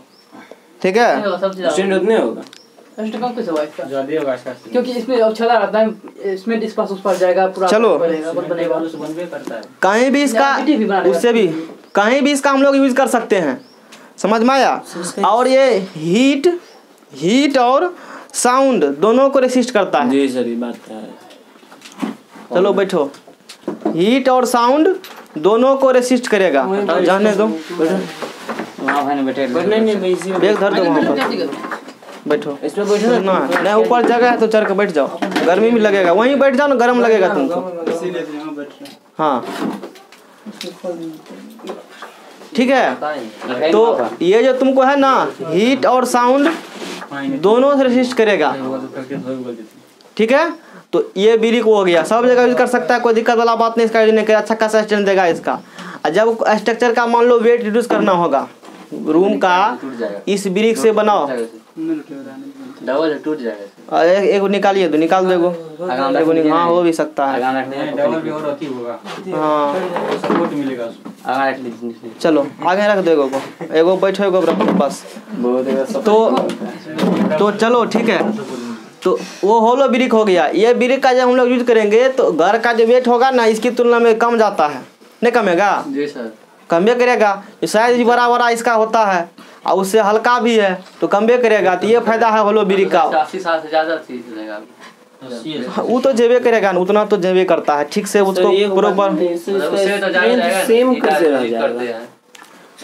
ठीक है? स्टैंड उतने होगा। कम कैसे होगा इसका। जल्दी होगा इसका क्योंकि इसमें रहता है इसमें इस पास उस पास जाएगा पूरा चलो। है। कहीं भी इसका। उससे भी कहीं भी इसका हम लोग यूज़ कर सकते हैं। समझ में आया? और ये हीट हीट और साउंड दोनों को रेसिस्ट करता है। जी सर ये बात तो है। चलो बैठो। हीट और साउंड दोनों को रेसिस्ट करेगा। जाने दो। वहाँ भाई ने बैठे बट नहीं नहीं बैठो। इसमें बैठो ना। नहीं ऊपर जगह है तो चढ़ के बैठ जाओ। गर्मी भी लगेगा। वहीं बैठ जाओ ना गर्म लगेगा तुमको। तो हैं। ठीक है? तो ये जो तुमको है ना हीट और साउंड दोनों से रेसिस्ट करेगा। ठीक है? तो ये बिरिक हो गया। सब जगह यूज़ कर सकता है कोई दिक्कत वाला बात नहीं इसका यूज़ नहीं अच्छा खासा स्टैंड देगा इसका। और जब स्ट्रक्चर का मान लो वेट रिड्यूस करना होगा रूम का इस ब्रिक से बनाओ। डबल टूट जाएगा और एक एक निकालिए दो निकाल दो एगो। एगो हाँ हो भी सकता है। नहीं डबल भी और अति होगा। हाँ। सपोर्ट मिलेगा उसको। रख लीजिए चलो आगे रख दो एगो को। एगो बैठो एगो रखो बस। तो तो चलो ठीक है। तो वो होलो ब्रिक हो गया। ये ब्रिक का जब हम लोग यूज़ करेंगे तो घर का जो वेट होगा ना इसकी तुलना में कम जाता है। नहीं कमेगा? जी सर। कम करेगा ये शायद बड़ा बड़ा इसका होता है। और उससे हल्का भी है तो कम्बे करेगा तो ये फ़ायदा है होलो ब्रिक का। अस्सी साल से ज़्यादा चीज़ चलेगा हाँ, वो तो जेबे करेगा ना उतना तो जेबे करता है ठीक से उसको प्रॉपर उससे ज़्यादा सेम कैसे रह जाएगा।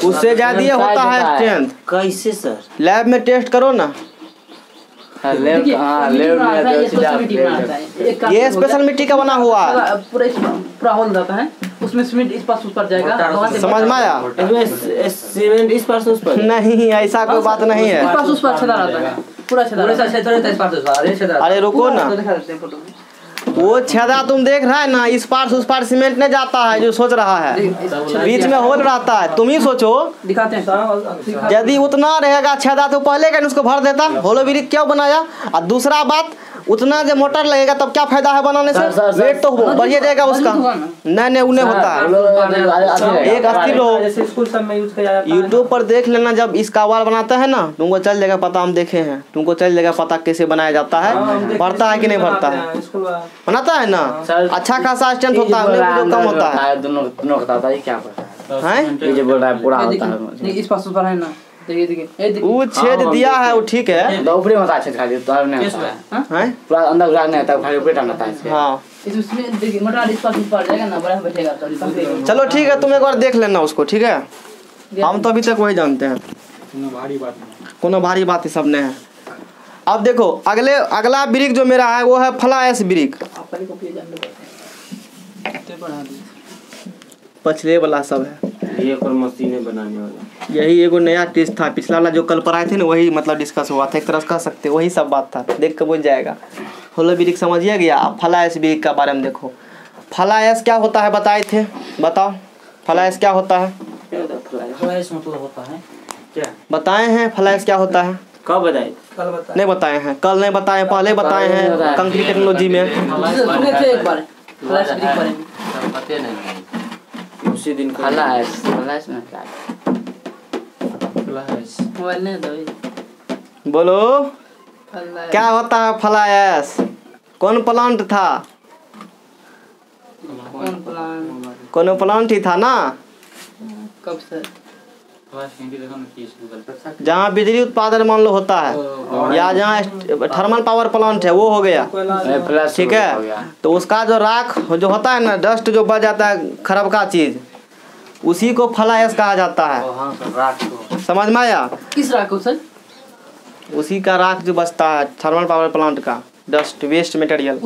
उससे ज़्यादा ये होता है स्ट्रेंथ कैसे सर लैब में टेस्ट करो ना देखिए, मिट्टी बना रहता है, ये स्पेशल मिट्टी बना रहता है। ये हो स्पेशल मिट्टी का बना हुआ? है पूरा इस- होल रहता है। उसमें सीमेंट इस पास उस पर जाएगा समझ में आया? इसमें सीमेंट इस पास उस पर नहीं ऐसा कोई बात नहीं इस है। पास उस पर अच्छा रहता है। पूरा अच्छा है। है इस अरे रुको ना। वो छेदा तुम देख रहा है ना इस पार से उस पार सीमेंट नहीं जाता है जो सोच रहा है। बीच में होल रहता है। तुम ही सोचो। दिखाते हैं। यदि उतना रहेगा छेदा तो पहले का उसको भर देता? होलो ब्रिज क्यों बनाया? और दूसरा बात उतना जो मोटर लगेगा तब क्या फ़ायदा है बनाने से। वेट तो बढ़िया जाएगा उसका। नहीं नहीं उन्हें होता। है एक अस्थिर हो जैसे स्कूल सब में यूज़ किया जाता है यूट्यूब पर देख लेना जब इसका वाल बनाते हैं ना तुमको चल जाएगा पता हम देखे हैं। तुमको चल जाएगा पता कैसे बनाया जाता हाँ, है भरता है कि नहीं भरता है? हैं। बनाता है ना? अच्छा खासा स्टैंड होता है जो कम होता है दोनों दोनों था ये क्या है? ये जो बोल रहा है पूरा होता है। इस पास पास है ना। वो छेद हाँ, दिया है वो ठीक है। तो ऊपरी में होता है छेद खाली तो नहीं होता है? हैं? पूरा अंदर घुसा नहीं होता है, खाली ऊपरी टांग होता है। हाँ। तो। चलो ठीक है तुम एक बार देख लेना उसको ठीक है? हम तो अभी तक वही जानते हैं। कोनो भारी बात नहीं कोनो भारी बात ही सब नहीं है। अब देखो अगले अगला ब्रिक जो मेरा है वो है फला एस ब्रिक आप पहले कॉपी जानते हैं तो बढ़ा दीजिए पछले वाला सब है। ये कोई मशीन बनाने वाला। यही एगो नया टेस्ट था पिछला वाला जो कल पर आए थे ना वही मतलब डिस्कस हुआ था एक तरह से कह सकते वही सब बात था। देख के बुझ जाएगा। होलो ब्रिक समझिए गया अब फला एस ब्रिक का बारे में देखो। फला एस क्या होता है बताए थे? बताओ। फला एस क्या होता है? फ्लैश मतलब होता है क्या? बताए हैं फला एस क्या होता है? कब बताए? कल बता नहीं बताए हैं। कल नहीं बताए पहले बताए हैं कंक्रीट टेक्नोलॉजी में। उसी दिन को फ्लैश फ्लैश में क्या? फ्लैश मोबाइल नहीं दो। बोलो। क्या होता है फला एस कौन प्लांट था? कौन प्लान कोनो प्लांट ही था ना? कब से? जहाँ बिजली उत्पादन मान लो होता है या जहाँ थर्मल पावर प्लांट है वो हो गया। ठीक है? तो उसका जो राख जो होता है ना डस्ट जो बच जाता है खराब का चीज़। उसी को फला एस कहा जाता है। हाँ को। समझ में आया? किस राह को सर? उसी का राख जो बचता है थर्मल पावर प्लांट का डस्ट वेस्ट मटेरियल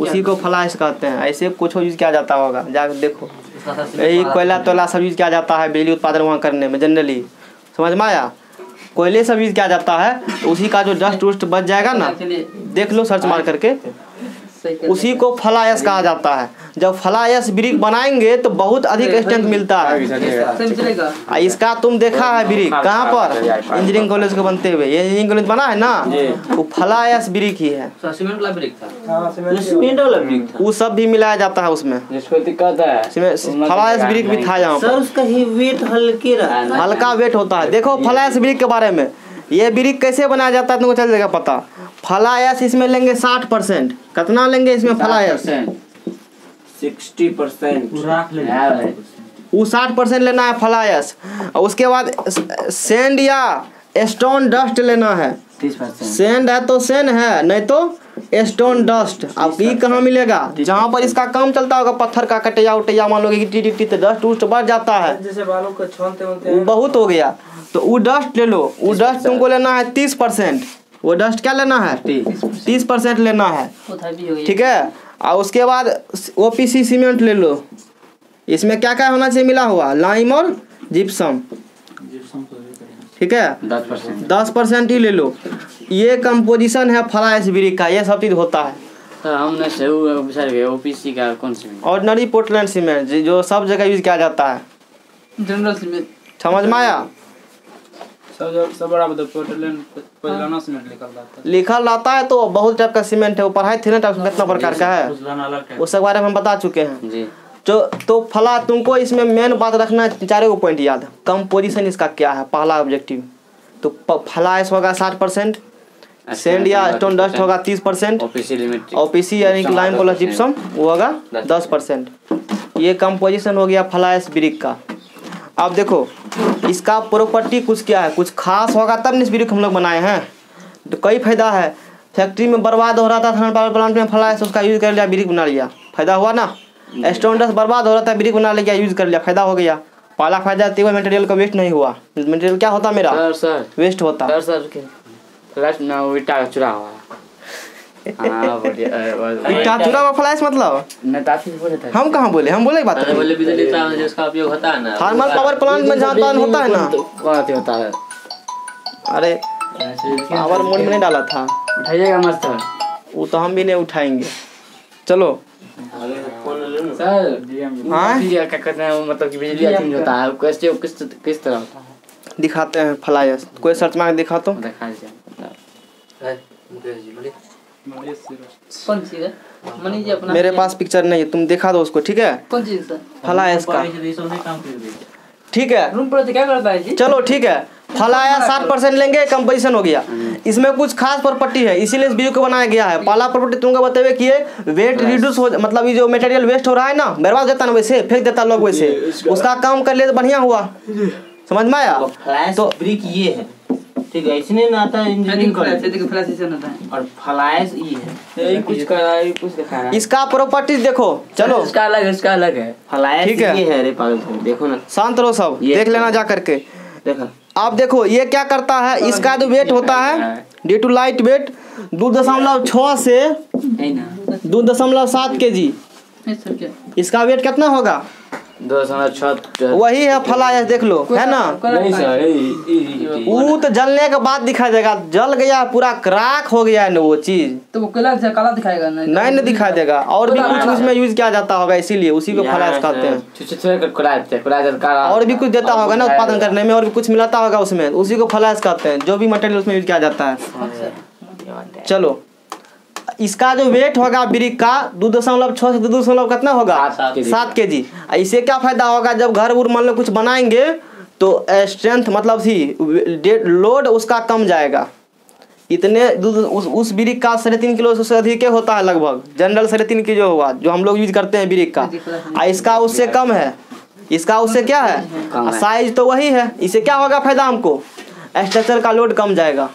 उसी को फला कहते हैं। ऐसे कुछ यूज़ किया जाता होगा। जाकर देखो। यही कोयला तोयला सब यूज़ किया जाता है बिजली उत्पादन वहाँ करने में जनरली समझ में आया? कोयले सब यूज़ किया जाता है तो उसी का जो डस्ट उस्ट बच जाएगा ना देख लो सर्च मार करके। सही कर उसी को फलायस कहा जाता है। जब फलायस ब्रिक बनाएँगे तो बहुत अधिक स्ट्रेंथ मिलता है। इसका तुम देखा है ब्रिक। कहाँ पर? इंजीनियरिंग कॉलेज के बनते हुए। ये इंजीनियरिंग कॉलेज बना है ना? वो फलायस ब्रिक ही है। तो सीमेंट वाला ब्रिक था? हाँ जो सीमेंट सीमेंट वाला ब्रिक था। वो सब भी मिलाया जाता है उसमें। है इसमें फलायस ब्रिक भी था यहाँ पर। उसका ही वेट हल्के हल्का वेट होता है। देखो फलायस ब्रिक के बारे में। ये ब्रिक कैसे बनाया जाता है तुमको चल जाएगा पता। फलायस इसमें लेंगे साठ परसेंट। कितना लेंगे इसमें फलायस सिक्सटी परसेंट। वो साठ परसेंट लेना है फलायस और उसके बाद सेंड या स्टोन डस्ट लेना है। सेंड है तो सेंड है नहीं तो स्टोन डस्ट। अब ये कहाँ मिलेगा? जहाँ पर इसका काम चलता होगा पत्थर का कटैया उटैया मान लो कि गिट्टी गिट्टी तो डस्ट उस्ट बढ़ जाता है। जैसे बालों को छोलते हैं। बहुत हो गया। तो वो डस्ट ले लो। वो डस्ट तुमको लेना है तीस परसेंट वो डस्ट क्या लेना है? तीस परसेंट लेना है। ठीक है? और उसके बाद ओ पी सी सीमेंट ले लो। इसमें क्या क्या होना चाहिए मिला हुआ? लाइम और जिप्सम ठीक है? दस परसेंट ही ले लो। ये कंपोजिशन है फ्लाइस ब्रिक का। ये सब चीज़ होता है। हमने ओपीसी का कौन सी ऑर्डनरी पोर्टलैंड सीमेंट जो सब जगह यूज़ किया जाता है। जनरल सीमेंट समझ में आया? सब जगह सब बड़ा मतलब लिखल रहता है तो बहुत टाइप का सीमेंट है वो पढ़ाई थी ना टाइप कितना प्रकार का है। उस बारे में हम बता चुके हैं। जी। तो फला तुमको इसमें मेन बात रखना है चारों को पॉइंट याद कंपोजिशन इसका क्या है? पहला ऑब्जेक्टिव तो प- फलाइस होगा साठ परसेंट सेंड या स्टोन डस्ट होगा तीस परसेंट ओपीसी लिमिट और यानी कि लाइम प्लस जिप्सम वो होगा दस परसेंट। ये कंपोजिशन हो गया फ्लाइस ब्रिक का। अब देखो इसका प्रॉपर्टी कुछ क्या है? कुछ खास होगा तब इस ब्रिक हम लोग बनाए हैं। तो कई फ़ायदा है। फैक्ट्री में बर्बाद हो रहा था थर्मल पावर प्लांट में फ्लाइस उसका यूज़ कर लिया ब्रिक बना लिया। फ़ायदा हुआ ना? स्टोन बर्बाद हो रहा था ब्रिक बना लिया यूज़ कर लिया फ़ायदा हो गया। पहला फ़ायदा तेवर मटेरियल का वेस्ट नहीं हुआ। मटेरियल क्या होता मेरा? सर सर वेस्ट होता। सर सर लास्ट ना का चुरा हुआ। हाँ फ्लाइस मतलब? मैं बोले था। हम कहाँ बोले? हम बोले बात बोले बिजली उपयोग होता है ना। थर्मल पावर प्लांट में जहाँ तक होता है ना। बात होता है अरे पावर मोड में नहीं डाला था। उठाइएगा मस्त। वो तो हम भी नहीं उठाएँगे। चलो। सर। हाँ? हैं मतलब कि बिजली चेंज होता है। वो कैसे वो किस किस तरह दिखाते हैं फ्लायर्स कोई सर्च मार के दिखा तो। दिखा कौन चीज़ है? मनी जी अपना मेरे पास पिक्चर नहीं है तुम दिखा दो उसको ठीक है? कौन चीज़ सर? फ्लायर्स का ठीक है। रूम पर तो क्या करता है जी? चलो ठीक है। फलाया साठ परसेंट लेंगे कंपोजिशन हो गया। इसमें कुछ खास प्रॉपर्टी है इसीलिए इस वीडियो को बनाया गया है। पहला प्रॉपर्टी तुमको बतावे कि ये वेट रिड्यूस हो मतलब ये जो मटेरियल वेस्ट हो रहा है ना बर्बाद हो जाता ना वैसे फेंक देता लोग वैसे। उसका काम कर ले तो बढ़िया हुआ। समझ में आया? तो- ब्रिक ये है। ठीक है इसने ना आता इंजीनियरिंग कॉलेज और फ्लैश ये है। ये कुछ कर रहा है कुछ दिखा रहा है। इसका प्रॉपर्टीज़ देखो चलो। इसका अलग है इसका अलग है। ठीक है। ये है रे पागल देखो ना। शांत रहो सब ये- देख लेना जा करके देखो। अब देखो ये क्या करता है? इसका जो वेट होता है ड्यू टू लाइट वेट दो दशमलव छः से दो दशमलव सात के जी इसका वेट कितना होगा? वही है फलायस देख लो है ना? नहीं सर वो तो जलने के बाद दिखाई देगा जल गया पूरा क्राक हो गया है ना वो चीज़। तो वो काला से काला दिखाएगा ना? नहीं ना दिखाई देगा और भी कुछ उसमें यूज़ किया जाता होगा इसीलिए उसी को फलायस कहते हैं। और भी कुछ देता होगा ना उत्पादन करने में और भी कुछ मिलाता होगा उसमें उसी को फलायस कहते हैं जो भी मटेरियल उसमें यूज़ किया जाता है। चलो। इसका जो वेट होगा ब्रिक का दो दशमलव छः से दो दशमलव कितना होगा? सात के जी इससे क्या फ़ायदा होगा? जब घर उर मान लो कुछ बनाएँगे तो स्ट्रेंथ मतलब थी लोड उसका कम जाएगा। इतने उस उस ब्रिक का साढ़े तीन किलो से अधिक होता है लगभग। जनरल साढ़े तीन किलो हुआ जो हम लोग यूज़ करते हैं ब्रिक का। आ इसका उससे कम है। इसका उससे क्या है? साइज़ तो वही है। इससे क्या होगा फ़ायदा हमको? स्ट्रक्चर का लोड कम जाएगा।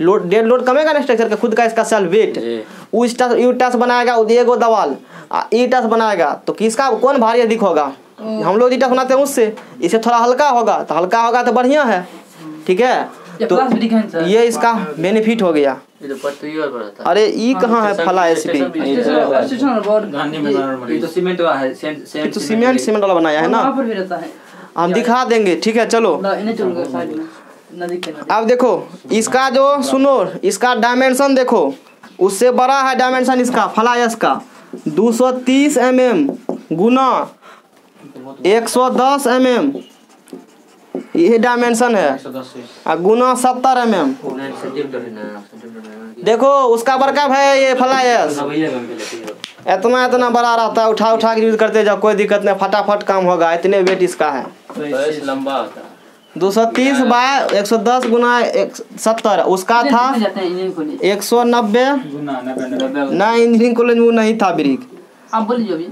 लोड डेड लोड कमेगा ना स्ट्रक्चर का? खुद का इसका सेल वेट यू टस बनाएगा एगो दवाल ई टस बनाएगा। तो किसका कौन भारी अधिक होगा? हम लोग ई टस बनाते हैं उससे। इससे थोड़ा हल्का होगा तो हल्का होगा तो बढ़िया है। ठीक है? ये तो ये इसका बेनिफिट हो गया। ये तो अरे ई कहाँ है फला एस पी ये तो सीमेंट है। सीमेंट सीमेंट वाला बनाया है ना? है। हम दिखा देंगे ठीक है चलो। नदी के नदी। अब देखो इसका जो सुनो इसका डायमेंशन देखो उससे बड़ा है डायमेंशन इसका फ्लायस का 230 सौ तीस एम एम गुना 110 एम एम ये डायमेंशन है। गुना सत्तर एम एम देखो उसका बड़का है ये फ्लायस इतना इतना बड़ा रहता है उठा उठा के यूज़ करते जाओ कोई दिक्कत नहीं फटाफट काम होगा इतने वेट इसका है। बस लंबा होता है। दो सौ तीस बाय एक सौ दस गुना एक सत्तर उसका था हैं एक सौ नब्बे। ना इंजीनियरिंग कॉलेज में वो नहीं था ब्रिक। आप बोलिए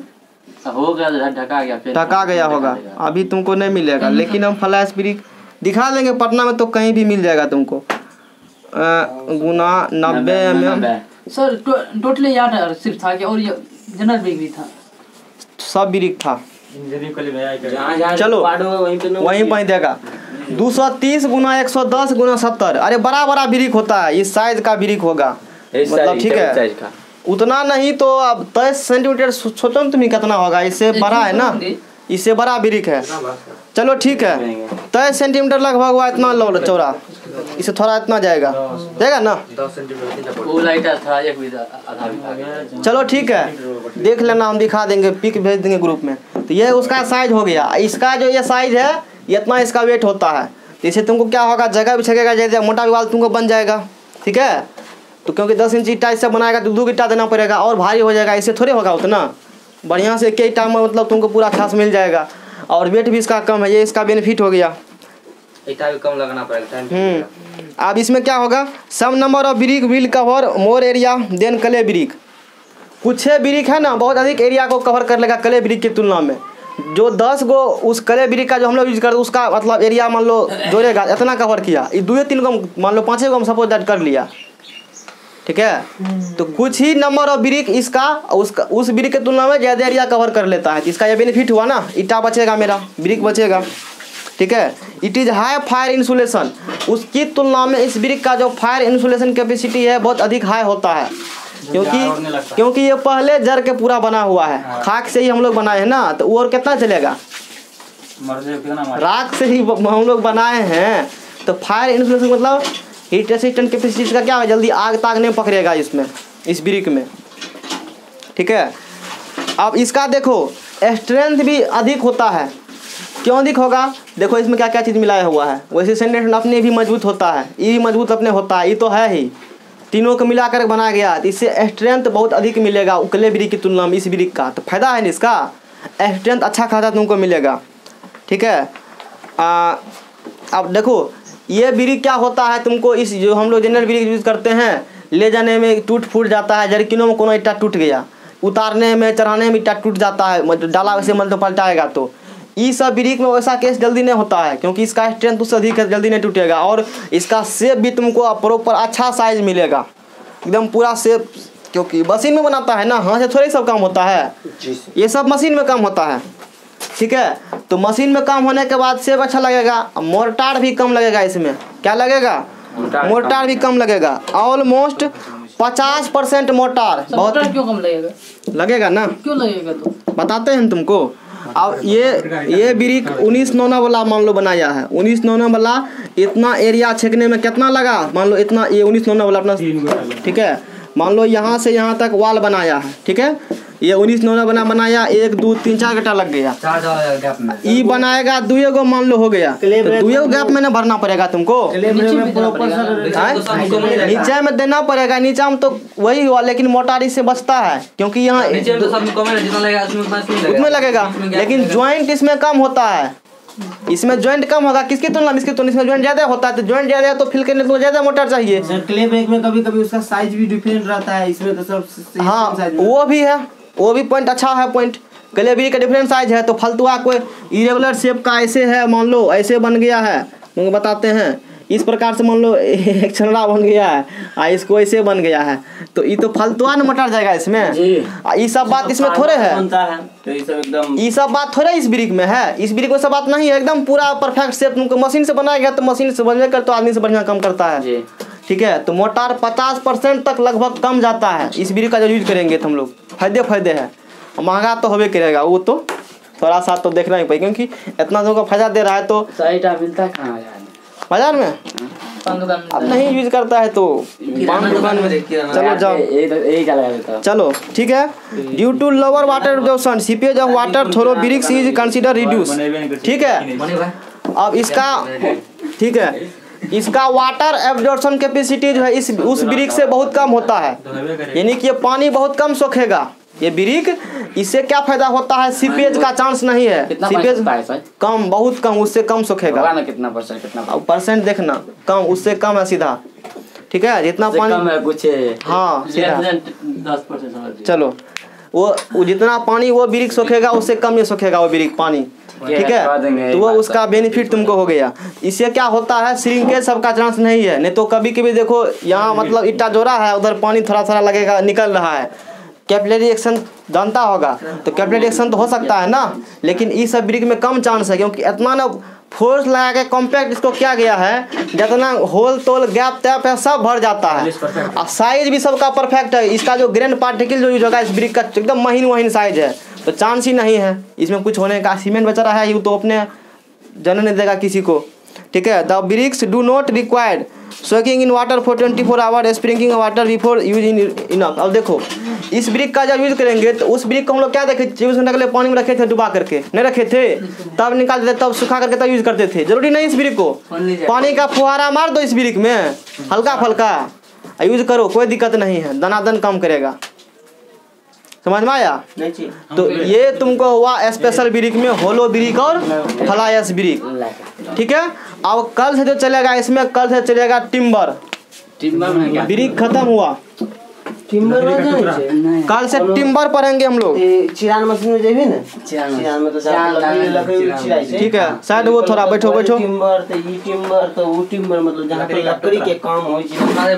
हो गया ढका गया फिर ढका गया होगा। अभी तुमको नहीं मिलेगा लेकिन हम फ्लैश ब्रिक दिखा देंगे पटना में तो कहीं भी मिल जाएगा तुमको। गुना नब्बे एम एम सर टोटली यार सिर्फ़ था कि और ये जनरल ब्रेक भी था। सब ब्रिक था। चलो। वहीं पे वहीं पर देगा दो सौ तीस गुना एक सौ दस गुना सत्तर। अरे बड़ा बड़ा ब्रिक होता है इस साइज़ का ब्रिक होगा। मतलब ठीक है। उतना नहीं तो अब तेईस सेंटीमीटर सोचो ना तुम्हें कितना होगा इससे बड़ा है ना? इससे बड़ा ब्रिक है। चलो ठीक है। तेईस सेंटीमीटर लगभग हुआ इतना लो चौड़ा। इससे थोड़ा इतना जाएगा। जाएगा ना? चलो ठीक है। देख लेना हम दिखा देंगे पिक भेज देंगे ग्रुप में। तो ये उसका साइज़ हो गया। इसका जो ये साइज़ है ये इतना इसका वेट होता है। तो इससे तुमको क्या होगा जगह भी छकेगा जैसे मोटा विवाल तुमको बन जाएगा ठीक है? तो क्योंकि दस इंच ईटा इससे बनाएगा तो दो ईटा देना पड़ेगा और भारी हो जाएगा इससे थोड़े होगा उतना। बढ़िया से एक ईटा में मतलब तुमको पूरा खास मिल जाएगा। और वेट भी इसका कम है ये इसका बेनिफिट हो गया। इतना भी कम लगाना पड़ेगा हम्म। अब इसमें क्या होगा some number of brick will cover more area than clay brick कुछ ब्रिक है ना बहुत अधिक एरिया को कवर कर लेगा कले ब्रिक की तुलना में। जो दस गो उस कले ब्रिक का जो हम लोग यूज़ करते उसका मतलब एरिया मान लो जोड़ेगा इतना कवर किया। ये दो तीन गो मान लो पाँच गो हम सपोज़ दैट कर लिया। ठीक है? तो कुछ ही नंबर ऑफ़ ब्रिक इसका उसका उस ब्रिक की तुलना में ज़्यादा एरिया कवर कर लेता है। तो इसका ये बेनिफिट हुआ ना? ईटा बचेगा मेरा ब्रिक बचेगा। ठीक है? It is high fire insulation उसकी तुलना में इस ब्रिक का जो फायर इंसुलेशन कैपेसिटी है बहुत अधिक हाई होता है। क्योंकि क्योंकि ये पहले जर के पूरा बना हुआ है। खाक से ही हम लोग बनाए हैं ना तो वो और कितना चलेगा? राख से ही हम लोग बनाए हैं। तो फायर इंसुलेशन मतलब हीट रेसिस्टेंट कैपेसिटी का क्या है? जल्दी आग ताग नहीं पकड़ेगा इसमें इस ब्रिक में। ठीक है? अब इसका देखो स्ट्रेंथ भी अधिक होता है। क्यों अधिक होगा? देखो इसमें क्या क्या चीज़ मिलाया हुआ है। वैसे सेंडेशन अपने भी मज़बूत होता है। ये भी मज़बूत अपने होता है ये तो है ही। तीनों को मिला कर बनाया गया तो इससे स्ट्रेंथ बहुत अधिक मिलेगा उकले ब्रिक की तुलना में, इस ब्रिक का। तो फ़ायदा है ना इसका? स्ट्रेंथ अच्छा खासा तुमको मिलेगा। ठीक है? अब देखो, ये ब्रिक क्या होता है तुमको? इस जो हम लोग जनरल ब्रिक यूज़ करते हैं, ले जाने में टूट फूट जाता है, जरकिनों में कोनो ईटा टूट गया। उतारने में, चढ़ाने में ईटा टूट जाता है मतलब डाला वैसे मतलब पलटाएगा तो। ये सब ब्रिक में वैसा केस जल्दी नहीं होता है क्योंकि इसका स्ट्रेंथ उससे अधिक जल्दी नहीं टूटेगा और इसका शेप भी तुमको प्रॉपर अच्छा साइज़ मिलेगा। एकदम पूरा शेप क्योंकि मशीन में बनाता है ना हाथ से थोड़ी सब काम होता है। ये सब मशीन में काम होता है ठीक है? तो मशीन में काम होने के बाद सेब अच्छा लगेगा मोर्टार भी कम लगेगा इसमें। क्या लगेगा? मोर्टार भी कम लगेगा। ऑलमोस्ट पचास परसेंट मोर्टार बहुत बहुत क्यों कम लगेगा? लगेगा ना? क्यों लगेगा तो? बताते हैं तुमको। अब ये ये ब्रिक उन्नीस नौना वाला मान लो बनाया है। उन्नीस नौना वाला इतना एरिया छेकने में कितना लगा? मान लो इतना ये उन्नीस नौना वाला अपना ठीक है? मान लो यहाँ से यहाँ तक वाल बनाया है ठीक है? ये उन्नीस नौना बना बनाया एक दो तीन चार घंटा लग गया। चार ई बनाएगा दुए गो मान लो हो गया। तो दुए गो गैप में ना भरना पड़ेगा तुमको। नीचे में देना पड़ेगा। हैं? नीचे में देना पड़ेगा। नीचे में तो वही हुआ लेकिन मोटारी से बचता है क्योंकि यहाँ नीचे में तो उसमें लगेगा। लेकिन ज्वाइंट इसमें कम होता है। इसमें ज्वाइंट कम होगा। किसकी तुलना में? इसकी तुलना इसमें ज्वाइंट ज़्यादा होता है तो ज्वाइंट ज़्यादा है तो फिल करने तो ज़्यादा मोटर चाहिए। क्ले ब्रेक में कभी कभी उसका साइज़ भी डिफरेंट रहता है इसमें तो सब हाँ वो भी है। वो भी पॉइंट अच्छा है पॉइंट गलेबरी का डिफरेंट साइज़ है तो फालतूआ कोई इरेगुलर शेप का ऐसे है मान लो ऐसे बन गया है तुमको बताते हैं. इस प्रकार से मान लो एक छनरा बन गया है आ इसको ऐसे बन गया है. तो ये तो फालतुआ न मटर जाएगा इसमें. ये सब बात इसमें थोड़े है. तो ये सब एकदम ये सब बात थोड़े इस ब्रिक में है. इस ब्रिक में सब बात नहीं है. एकदम पूरा परफेक्ट शेप तुमको मशीन से बनाया गया तो मशीन से बनने कर तो आदमी से बढ़िया काम करता है. जी. ठीक है? तो मोटार पचास परसेंट तक लगभग कम जाता है। इस ब्रिक का जो यूज़ करेंगे तो हम लोग फ़ायदे फ़ायदे है। महँगा तो होबे करेगा वो तो थोड़ा सा तो देखना ही पड़ेगा क्योंकि इतना लोगों का फ़ायदा दे रहा है तो मिलता है कहाँ बाज़ार में? अब नहीं यूज़ करता है तो पान दुकान में चलो जाओ। तो। चलो ठीक है? Due to lower water absorption seepage of water through bricks is consider reduce ठीक है। अब इसका ठीक है? इसका वाटर एब्जॉर्प्शन कैपेसिटी जो है इस उस ब्रिक से बहुत कम होता है। यानी कि ये पानी बहुत कम सोखेगा। ये ब्रिक इससे क्या फ़ायदा होता है? सीपेज का चांस नहीं है। सीपेज कम बहुत कम उससे कम सोखेगा। कितना परसेंट कितना परसेंट देखना। कम उससे कम है सीधा। ठीक है? जितना से कम पानी है कुछ हाँ। सीधा। दस परसेंट चलो। वो जितना पानी वो ब्रिक सोखेगा उससे कम ही सोखेगा वो ब्रिक पानी। ठीक है? तो वो उसका बेनिफिट तुमको हो गया। इससे क्या होता है श्रिंकेज सबका चांस नहीं है। नहीं तो कभी कभी देखो यहाँ मतलब इट्टा जोड़ा है उधर पानी थोड़ा थोड़ा लगेगा निकल रहा है। कैपिलरी एक्शन जानता होगा तो कैपिलरी एक्शन तो हो सकता है ना? लेकिन इस सब ब्रिक में कम चांस है क्योंकि इतना ना फोर्स लगा के कॉम्पैक्ट इसको क्या गया है? जितना होल तोल गैप तैप है सब भर जाता है। और साइज़ भी सबका परफेक्ट है। इसका जो ग्रैंड पार्टिकल जो यूज़ होगा इस ब्रिक का एकदम महीन महीन साइज़ है। तो चांस ही नहीं है। इसमें कुछ होने का सीमेंट बचा रहा है यू तो अपने जन्म नहीं देगा किसी को। ठीक है? The bricks do not required soaking in water for twenty four hour sprinkling water before use in enough अब देखो इस ब्रिक का जब यूज़ करेंगे तो उस ब्रिक को हम लोग क्या देखे? चौबीस घंटे के लिए पानी में रखे थे डुबा करके। नहीं रखे थे? तब निकालते थे तब सुखा करके तब यूज़ करते थे। ज़रूरी नहीं इस ब्रिक को। पानी का फुहारा मार दो इस ब्रिक में। हल्का फल्का। यूज़ करो कोई दिक्कत नहीं है। दनादन काम करेगा। समझ में आया? तो ये तुमको हुआ स्पेशल ब्रिक में होलो ब्रिक और फ्लायस ब्रिक ठीक है? अब कल से जो चलेगा इसमें कल से चलेगा टिम्बर। टिम्बर ब्रिक खत्म हुआ। टिम्बर कल से टिम्बर पढ़ेंगे हम लोग। चिरान मशीन में जेबी ना? तो ठीक है शायद वो थोड़ा बैठो बैठो। टिम्बर तो ई टिम्बर तो ऊ टिम्बर मतलब जहाँ पे लकड़ी के काम हमारे